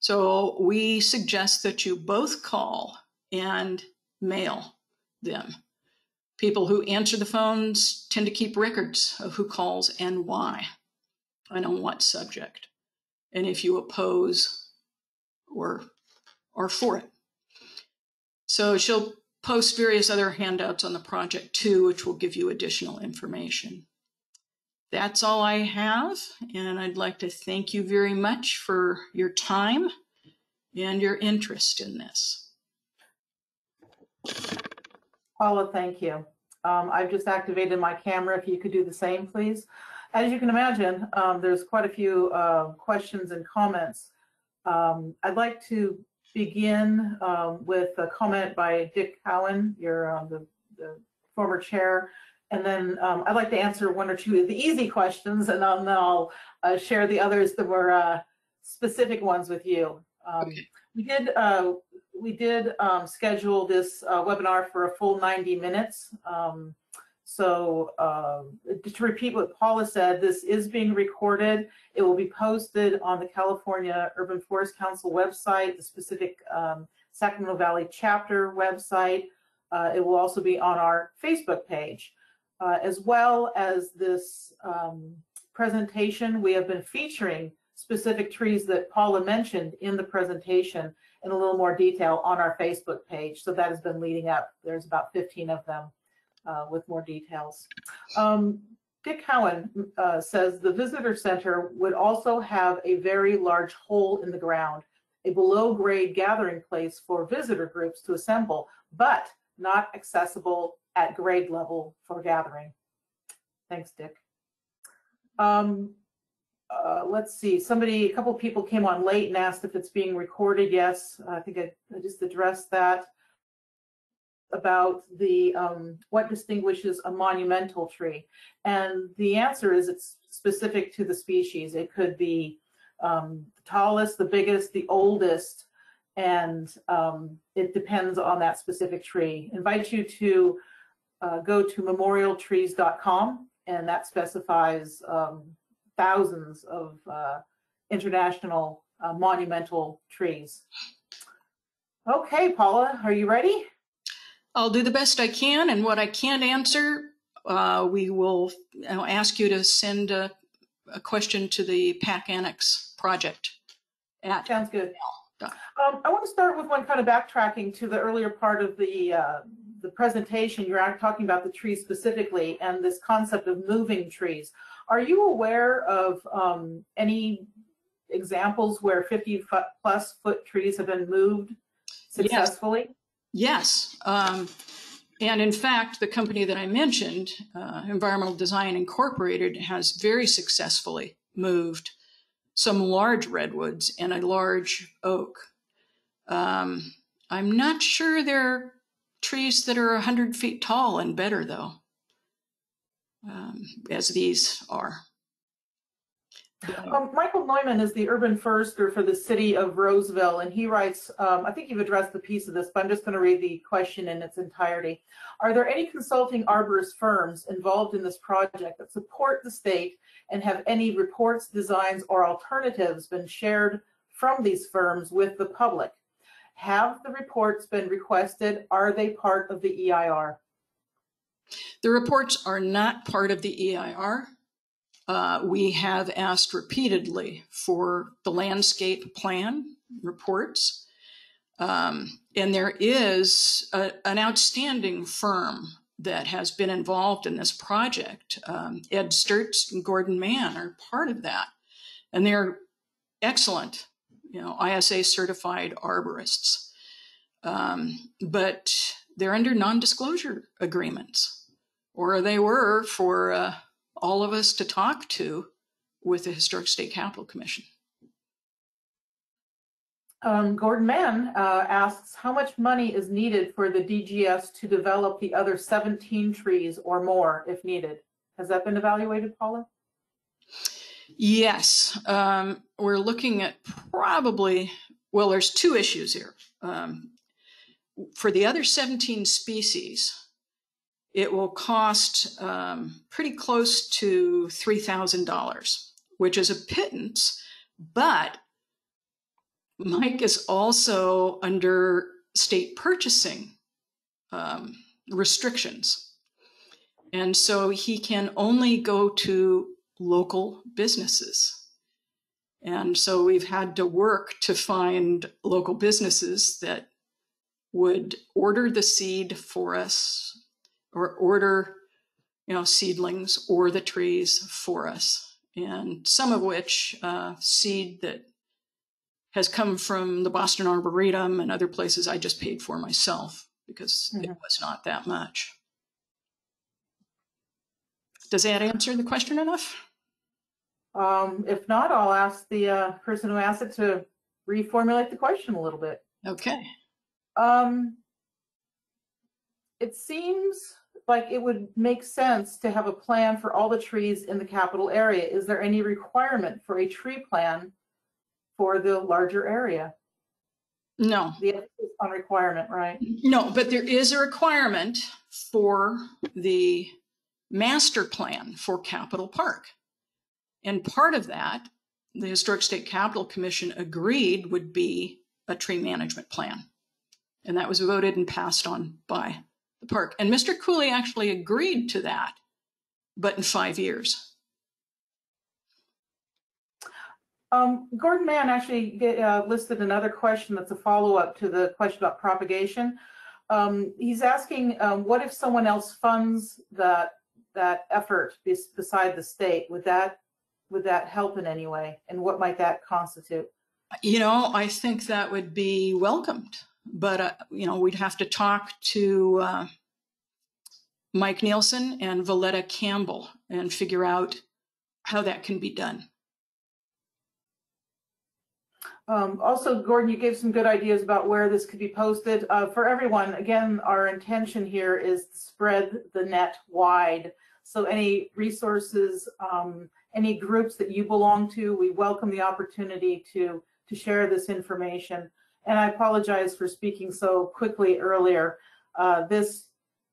So we suggest that you both call and mail them. People who answer the phones tend to keep records of who calls and why and on what subject, and if you oppose or are for it. So she'll post various other handouts on the project too, which will give you additional information. That's all I have, and I'd like to thank you very much for your time and your interest in this.
Paula, thank you. Um, I've just activated my camera. If you could do the same, please. As you can imagine, um, there's quite a few uh, questions and comments. Um, I'd like to begin um, with a comment by Dick Cowan, your uh, the, the, former chair, and then um, I'd like to answer one or two of the easy questions, and then I'll uh, share the others that were uh, specific ones with you. Um, okay. We did uh, we did um, schedule this uh, webinar for a full 90 minutes. Um, so uh, to repeat what Paula said, this is being recorded. It will be posted on the California Urban Forest Council website, the specific um, Sacramento Valley chapter website. Uh, it will also be on our Facebook page. Uh, as well as this um, presentation, we have been featuring specific trees that Paula mentioned in the presentation in a little more detail on our Facebook page. So that has been leading up. There's about 15 of them uh, with more details. Um, Dick Cowan uh, says the visitor center would also have a very large hole in the ground, a below grade gathering place for visitor groups to assemble, but not accessible at grade level for gathering. Thanks, Dick. Um, uh, let's see, somebody, a couple people came on late and asked if it's being recorded. Yes, I think I, I just addressed that about the um, what distinguishes a monumental tree, and the answer is it's specific to the species. It could be um, the tallest, the biggest, the oldest, and um, it depends on that specific tree. invite you to uh, go to memorialtrees.com, and that specifies um, thousands of uh, international uh, monumental trees. Okay, Paula, are you ready?
I'll do the best I can, and what I can't answer, uh, we will ask you to send a, a question to the PAC Annex project at
Sounds good. Um, I want to start with one kind of backtracking to the earlier part of the, uh, the presentation. You're talking about the trees specifically and this concept of moving trees. Are you aware of um, any examples where 50 foot plus foot trees have been moved successfully?
Yes. Um, and in fact, the company that I mentioned, uh, Environmental Design Incorporated, has very successfully moved some large redwoods and a large oak. Um, I'm not sure they're trees that are 100 feet tall and better, though, um, as these are.
Um, Michael Neumann is the urban forester for the city of Roseville, and he writes, um, I think you've addressed the piece of this, but I'm just going to read the question in its entirety. Are there any consulting arborist firms involved in this project that support the state and have any reports, designs, or alternatives been shared from these firms with the public? Have the reports been requested? Are they part of the EIR?
The reports are not part of the EIR. Uh, we have asked repeatedly for the landscape plan reports. Um, and there is a, an outstanding firm that has been involved in this project. Um, Ed Sturts and Gordon Mann are part of that. And they're excellent, you know, ISA certified arborists. Um, but they're under non disclosure agreements, or they were for. Uh, all of us to talk to with the Historic State Capitol Commission.
Um, Gordon Mann uh, asks, how much money is needed for the DGS to develop the other 17 trees or more if needed? Has that been evaluated, Paula?
Yes, um, we're looking at probably, well, there's two issues here. Um, for the other 17 species, it will cost um, pretty close to $3,000, which is a pittance, but Mike is also under state purchasing um, restrictions. And so he can only go to local businesses. And so we've had to work to find local businesses that would order the seed for us or order you know seedlings or the trees for us. And some of which uh, seed that has come from the boston arboretum and other places i just paid for myself because mm-hmm. it was not that much. Does that answer the question enough?
Um, if not i'll ask the uh, person who asked it to reformulate the question a little bit.
Okay.
Um, it seems like it would make sense to have a plan for all the trees in the Capitol area. Is there any requirement for a tree plan for the larger area?
No.
The on requirement, right?
No, but there is a requirement for the master plan for Capitol Park. And part of that, the Historic State Capitol Commission agreed would be a tree management plan. And that was voted and passed on by the park. And Mr. Cooley actually agreed to that, but in five years.
Um, Gordon Mann actually uh, listed another question that's a follow-up to the question about propagation. Um, he's asking, um, what if someone else funds that that effort beside the state? Would that would that help in any way? And what might that constitute?
You know, I think that would be welcomed but uh, you know we'd have to talk to uh, Mike Nielsen and Valletta Campbell and figure out how that can be done.
Um, also, Gordon, you gave some good ideas about where this could be posted. Uh, for everyone, again, our intention here is to spread the net wide. So any resources, um, any groups that you belong to, we welcome the opportunity to, to share this information and I apologize for speaking so quickly earlier. Uh, this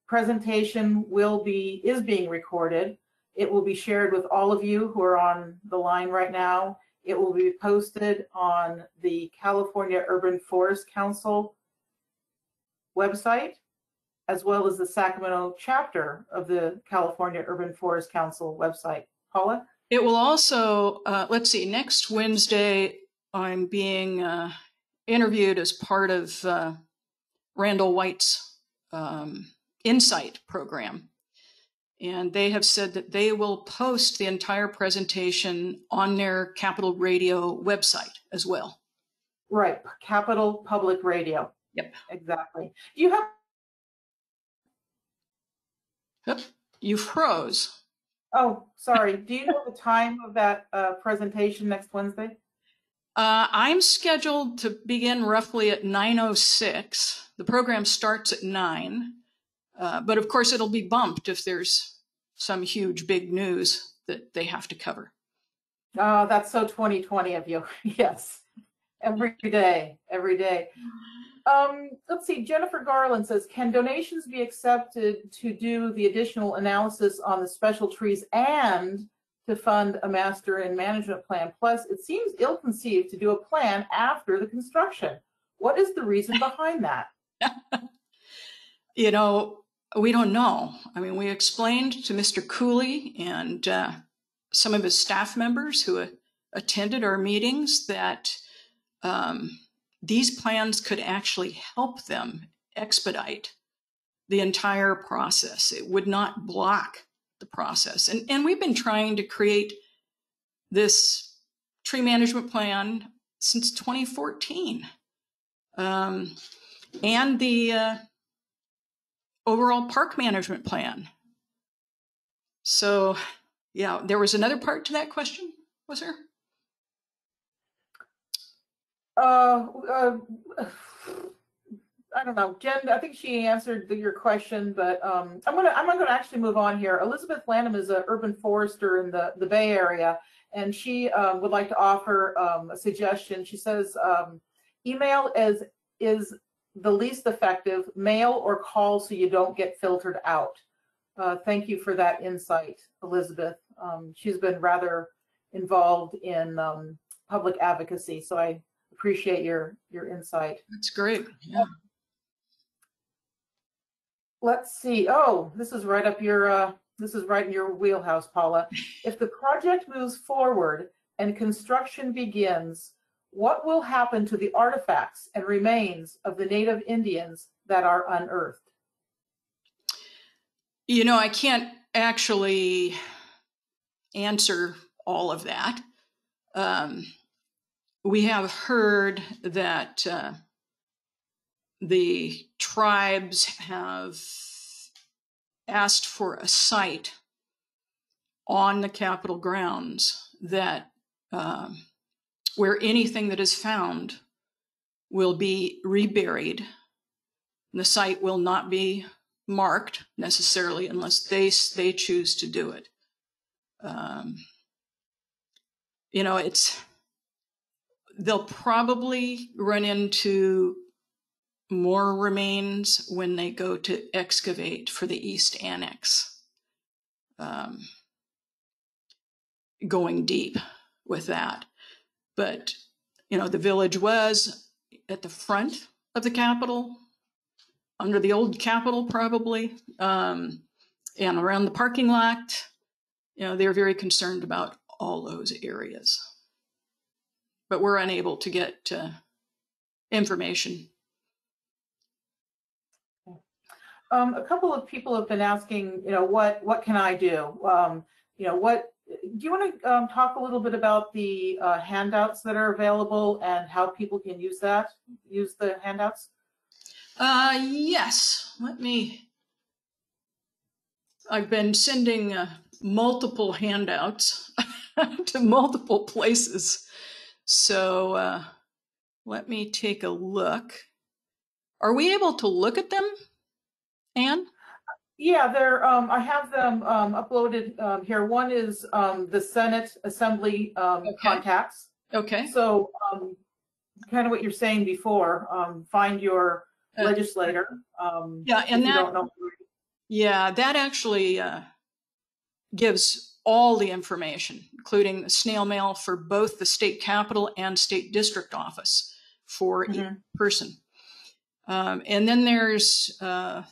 presentation will be is being recorded. It will be shared with all of you who are on the line right now. It will be posted on the California Urban Forest Council website, as well as the Sacramento chapter of the California Urban Forest Council website. Paula?
It will also, uh, let's see, next Wednesday, I'm being uh, interviewed as part of uh, Randall White's um, Insight program. And they have said that they will post the entire presentation on their Capital Radio website as well.
Right, Capital Public Radio.
Yep.
Exactly. Do you have,
Yep. You froze.
oh, sorry, do you know the time of that uh, presentation next Wednesday?
Uh, I'm scheduled to begin roughly at 9:06. The program starts at nine, uh, but of course it'll be bumped if there's some huge big news that they have to cover.
Oh, that's so 2020 of you. <laughs> Yes. Every day, every day. Um, let's see, Jennifer Garland says, can donations be accepted to do the additional analysis on the special trees and to fund a master and management plan? Plus, it seems ill-conceived to do a plan after the construction. What is the reason behind that? <laughs>
You know, we don't know. I mean, we explained to Mr. Cooley and uh, some of his staff members who uh, attended our meetings that um, these plans could actually help them expedite the entire process. It would not block the process. And, and we've been trying to create this tree management plan since 2014. Um, and the uh, overall park management plan. So, yeah, there was another part to that question, was there?
Uh, uh, I don't know, Jen. I think she answered the, your question, but um, I'm gonna I'm gonna actually move on here. Elizabeth Lanham is an urban forester in the the Bay Area, and she um, would like to offer um, a suggestion. She says um, email is is the least effective. Mail or call so you don't get filtered out. Uh, thank you for that insight, Elizabeth. Um, she's been rather involved in um, public advocacy, so I appreciate your your insight.
That's great. Yeah.
Let's see. Oh, this is right up your uh, this is right in your wheelhouse, Paula. If the project moves forward and construction begins, what will happen to the artifacts and remains of the native Indians that are unearthed?
You know, I can't actually answer all of that. Um, we have heard that uh, the tribes have asked for a site on the Capitol grounds that um, where anything that is found will be reburied. The site will not be marked necessarily unless they they choose to do it. Um, you know, it's they'll probably run into more remains when they go to excavate for the East Annex. Um, going deep with that. But, you know, the village was at the front of the Capitol, under the old Capitol, probably, um, and around the parking lot. You know, they're very concerned about all those areas. But we're unable to get uh, information.
Um, a couple of people have been asking, you know, what what can I do? Um, you know, what do you want to um, talk a little bit about the uh, handouts that are available and how people can use that? Use the handouts.
Uh, yes. Let me. I've been sending uh, multiple handouts <laughs> to multiple places. So uh, let me take a look. Are we able to look at them, Anne?
Yeah, they're. Um, I have them um, uploaded um, here. One is um, the Senate Assembly um,
Okay.
contacts.
Okay.
So, um, kind of what you're saying before. Um, find your
Uh,
legislator. Um,
Yeah, and
you
that-
don't know.
Yeah, that actually uh, gives all the information, including the snail mail for both the state capitol and state district office for each
Mhm.
person. Um, and then there's uh,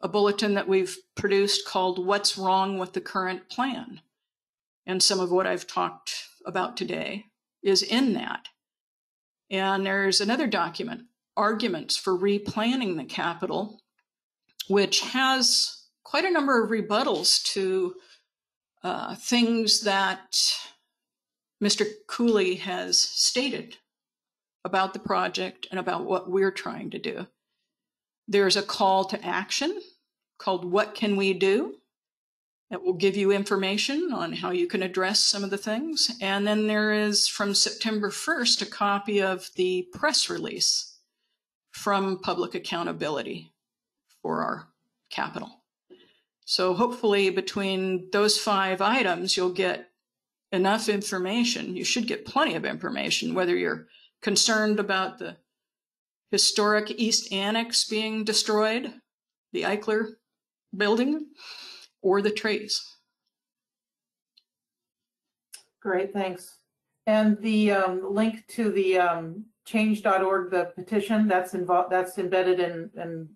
a bulletin that we've produced called What's Wrong with the Current Plan? and some of what I've talked about today is in that. And there's another document, Arguments for Replanning the Capitol, which has quite a number of rebuttals to uh, things that Mr. Cooley has stated about the project and about what we're trying to do. There's a call to action called What Can We Do? That will give you information on how you can address some of the things. And then there is from September 1st a copy of the press release from Public Accountability for our Capitol. So hopefully between those five items, you'll get enough information. You should get plenty of information, whether you're concerned about the historic East Annex being destroyed, the Eichler building, or the trees.
Great, thanks. And the um, link to the um, change.org, the petition, that's involved, that's embedded in, in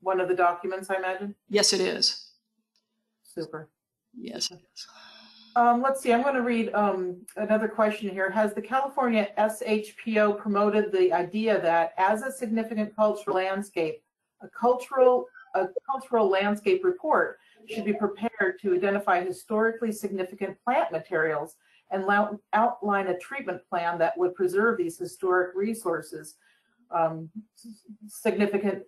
one of the documents, I imagine?
Yes, it is.
Super.
Yes, it is.
Um, let's see, I'm going to read um, another question here. Has the California SHPO promoted the idea that as a significant cultural landscape, a cultural a cultural landscape report should be prepared to identify historically significant plant materials and outline a treatment plan that would preserve these historic resources um, significant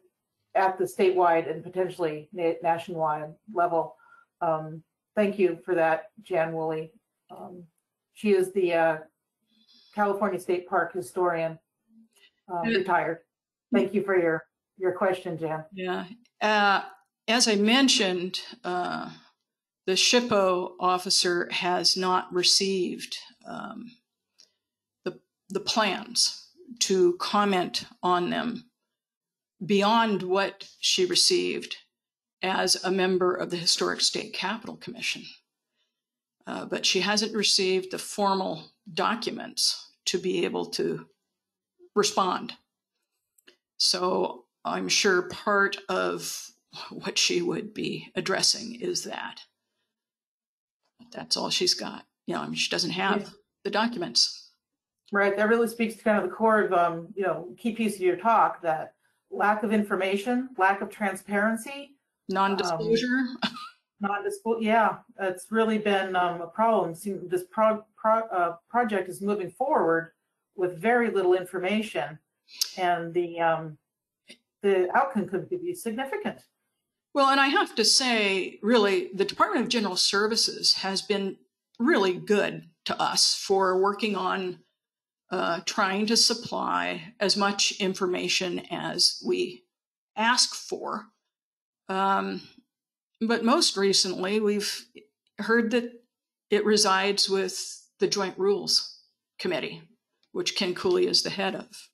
at the statewide and potentially nationwide level. Um, thank you for that, Jan Woolley. Um, she is the uh, California State Park historian, uh, retired. Thank you for your your question, Jan.
Yeah. Uh, as I mentioned, uh, the SHPO officer has not received um, the the plans to comment on them beyond what she received as a member of the Historic State Capitol Commission. Uh, but she hasn't received the formal documents to be able to respond. So I'm sure part of what she would be addressing is that. That's all she's got. You know, I mean, she doesn't have yeah. the documents.
Right. That really speaks to kind of the core of, um, you know, key piece of your talk that lack of information, lack of transparency,
non-disclosure.
Um, non-disclosure. Yeah, it's really been um, a problem. This pro pro uh, project is moving forward with very little information, and the um, the outcome could be significant.
Well, and I have to say, really, the Department of General Services has been really good to us for working on uh, trying to supply as much information as we ask for. Um, but most recently, we've heard that it resides with the Joint Rules Committee, which Ken Cooley is the head of,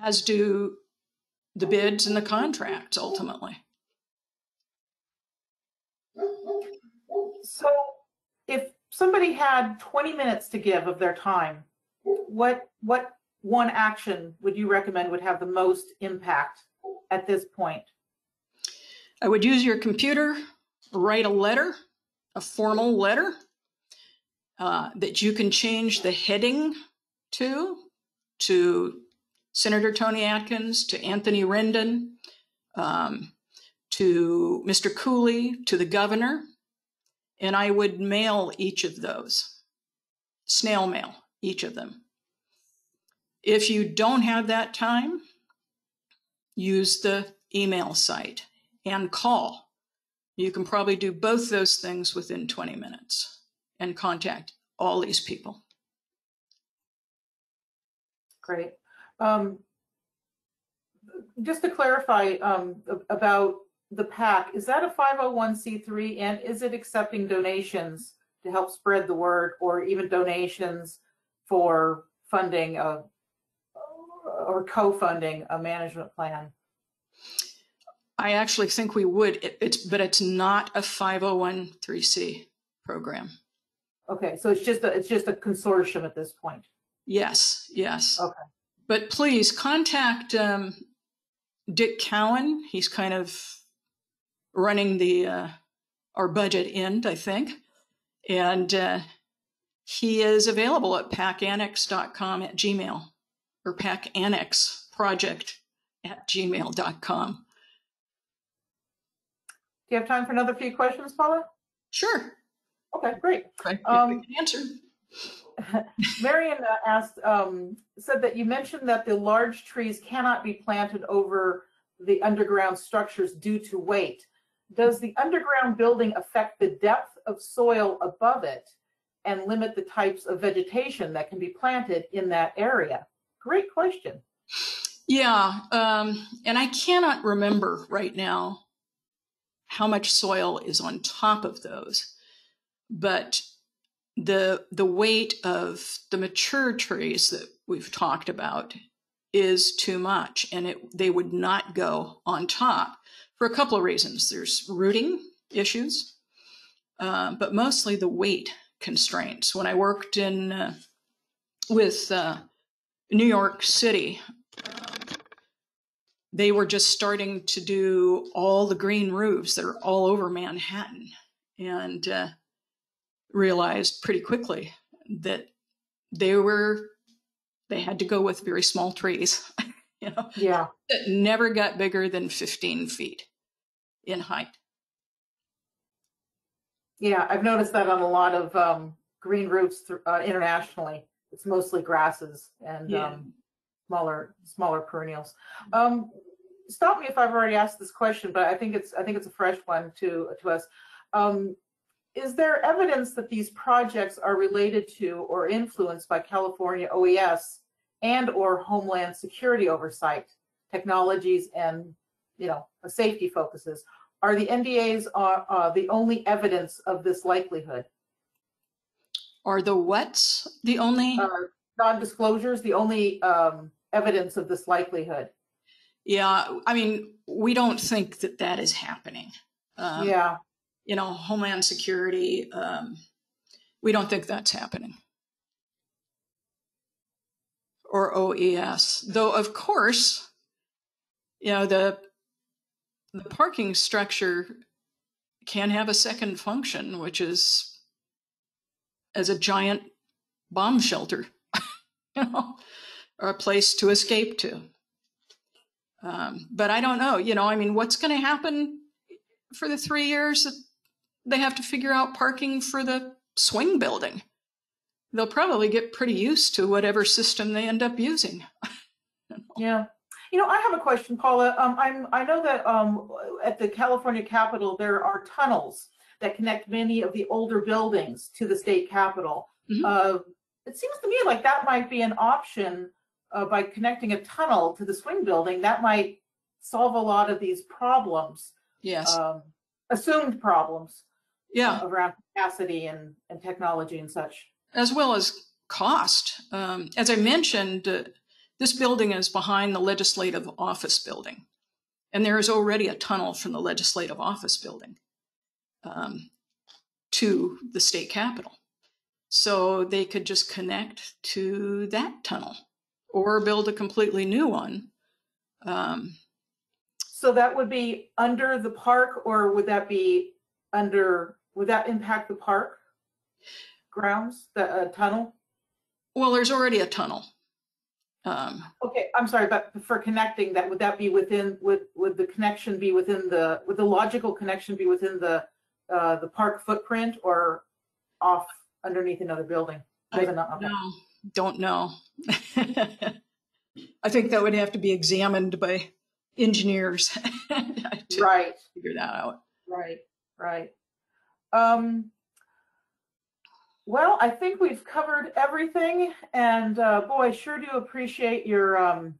as do the bids and the contracts ultimately.
So, if somebody had 20 minutes to give of their time, what what one action would you recommend would have the most impact at this point?
I would use your computer, write a letter, a formal letter uh, that you can change the heading to, to Senator Toni Atkins, to Anthony Rendon, um, to Mr. Cooley, to the governor, and I would mail each of those, snail mail each of them. If you don't have that time, use the email site and call. You can probably do both those things within 20 minutes and contact all these people.
Great. Um, just to clarify um, about the PAC, is that a 501c3 and is it accepting donations to help spread the word or even donations for funding a, or co-funding a management plan?
I actually think we would, it, it's, but it's not a 501c program.
Okay, so it's just a, it's just a consortium at this point.
Yes, yes.
Okay.
But please contact um, Dick Cowan. He's kind of running the uh, our budget end, I think, and uh, he is available at pacannex.com at gmail or pacannexproject at gmail.com.
Do you have time for another few questions, Paula?
Sure.
Okay, great.
Okay.
Um,
answer. <laughs>
Marion asked, um, said that you mentioned that the large trees cannot be planted over the underground structures due to weight. Does the underground building affect the depth of soil above it and limit the types of vegetation that can be planted in that area? Great question.
Yeah, um, and I cannot remember right now how much soil is on top of those, but the the weight of the mature trees that we've talked about is too much, and it they would not go on top for a couple of reasons. There's rooting issues, uh, but mostly the weight constraints. When I worked in uh, with uh, New York City, they were just starting to do all the green roofs that are all over Manhattan, and uh, realized pretty quickly that they were they had to go with very small trees, <laughs> you know,
Yeah.
that never got bigger than 15 feet in height.
Yeah, I've noticed that on a lot of um, green roofs thr- uh, internationally. It's mostly grasses and
Yeah.
um, smaller smaller perennials. Um, stop me if I've already asked this question, but I think it's I think it's a fresh one to to us. Um, is there evidence that these projects are related to or influenced by California OES and or Homeland Security oversight technologies and you know safety focuses? Are the NDAs are uh, the only evidence of this likelihood?
Are the wets the only?
Uh, non-disclosures the only um, evidence of this likelihood?
Yeah, I mean, we don't think that that is happening. Um,
yeah.
You know, Homeland Security, um, we don't think that's happening. Or OES, though, of course, you know the the parking structure can have a second function, which is as a giant bomb shelter, <laughs> you know, or a place to escape to. Um, but I don't know, you know, I mean, what's going to happen for the three years that they have to figure out parking for the swing building? They'll probably get pretty used to whatever system they end up using. <laughs>
Yeah. You know, I have a question, Paula. Um, I'm, I know that um, at the California Capitol, there are tunnels that connect many of the older buildings to the state capitol.
Mhm.
Uh, it seems to me like that might be an option uh, by connecting a tunnel to the swing building. That might solve a lot of these problems,
Yes.
um, assumed problems
yeah.
around capacity and, and technology and such.
as well as cost. Um, as I mentioned, uh, this building is behind the legislative office building, and there is already a tunnel from the legislative office building um, to the state capitol. So they could just connect to that tunnel or build a completely new one. Um,
So that would be under the park, or would that be under, would that impact the park grounds, the uh, tunnel?
well, there's already a tunnel. Um,
Okay, I'm sorry, but for connecting that, would that be within, would, would the connection be within the, would the logical connection be within the, uh, the park footprint or off underneath another building?
I. No, don't know. <laughs> I think that would have to be examined by engineers <laughs> to
Right,
figure that out.
right, right. Um, well, I think we've covered everything and, uh, boy, I sure do appreciate your, um,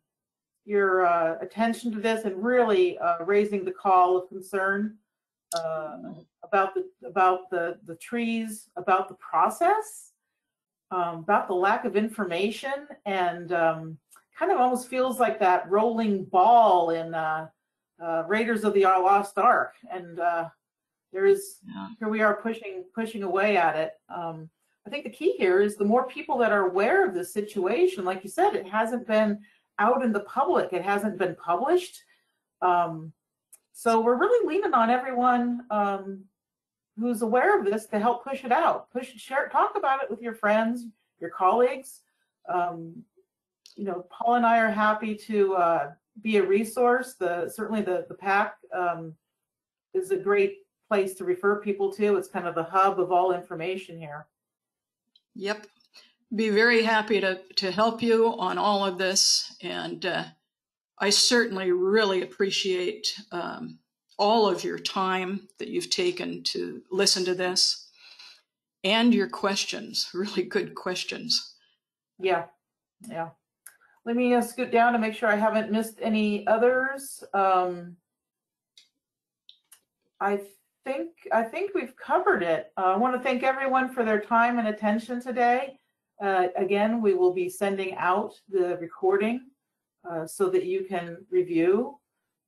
your, uh, attention to this and really, uh, raising the call of concern, uh, about the, about the, the trees, about the process, um, about the lack of information and, um, kind of almost feels like that rolling ball in, uh, uh, Raiders of the Lost Ark. And, uh, there is,
Yeah.
here we are pushing, pushing away at it. Um, I think the key here is the more people that are aware of the situation, like you said, it hasn't been out in the public, it hasn't been published. Um, so we're really leaning on everyone um, who's aware of this to help push it out, push it, share, talk about it with your friends, your colleagues. Um, you know, Paul and I are happy to uh, be a resource. The certainly the the PAC um, is a great place to refer people to. It's kind of the hub of all information here.
Yep. Be very happy to, to help you on all of this. And uh, I certainly really appreciate um, all of your time that you've taken to listen to this and your questions, <laughs> really good questions.
Yeah, yeah. Let me uh, scoot down to make sure I haven't missed any others. Um, I think I think we've covered it. Uh, I want to thank everyone for their time and attention today. Uh, again, we will be sending out the recording uh, so that you can review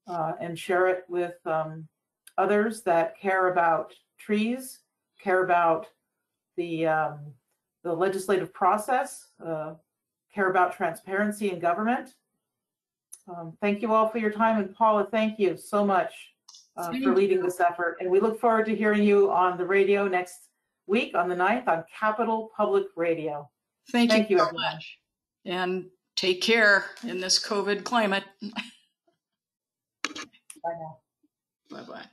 uh, and share it with um, others that care about trees, care about the um, the legislative process, uh, care about transparency in government. Um, thank you all for your time, and Paula, thank you so much uh, for leading this effort. And we look forward to hearing you on the radio next week on the 9th on Capital Public Radio.
Thank,
Thank
you,
you,
so much. And take care in this COVID climate. <laughs>
Bye now.
Bye bye.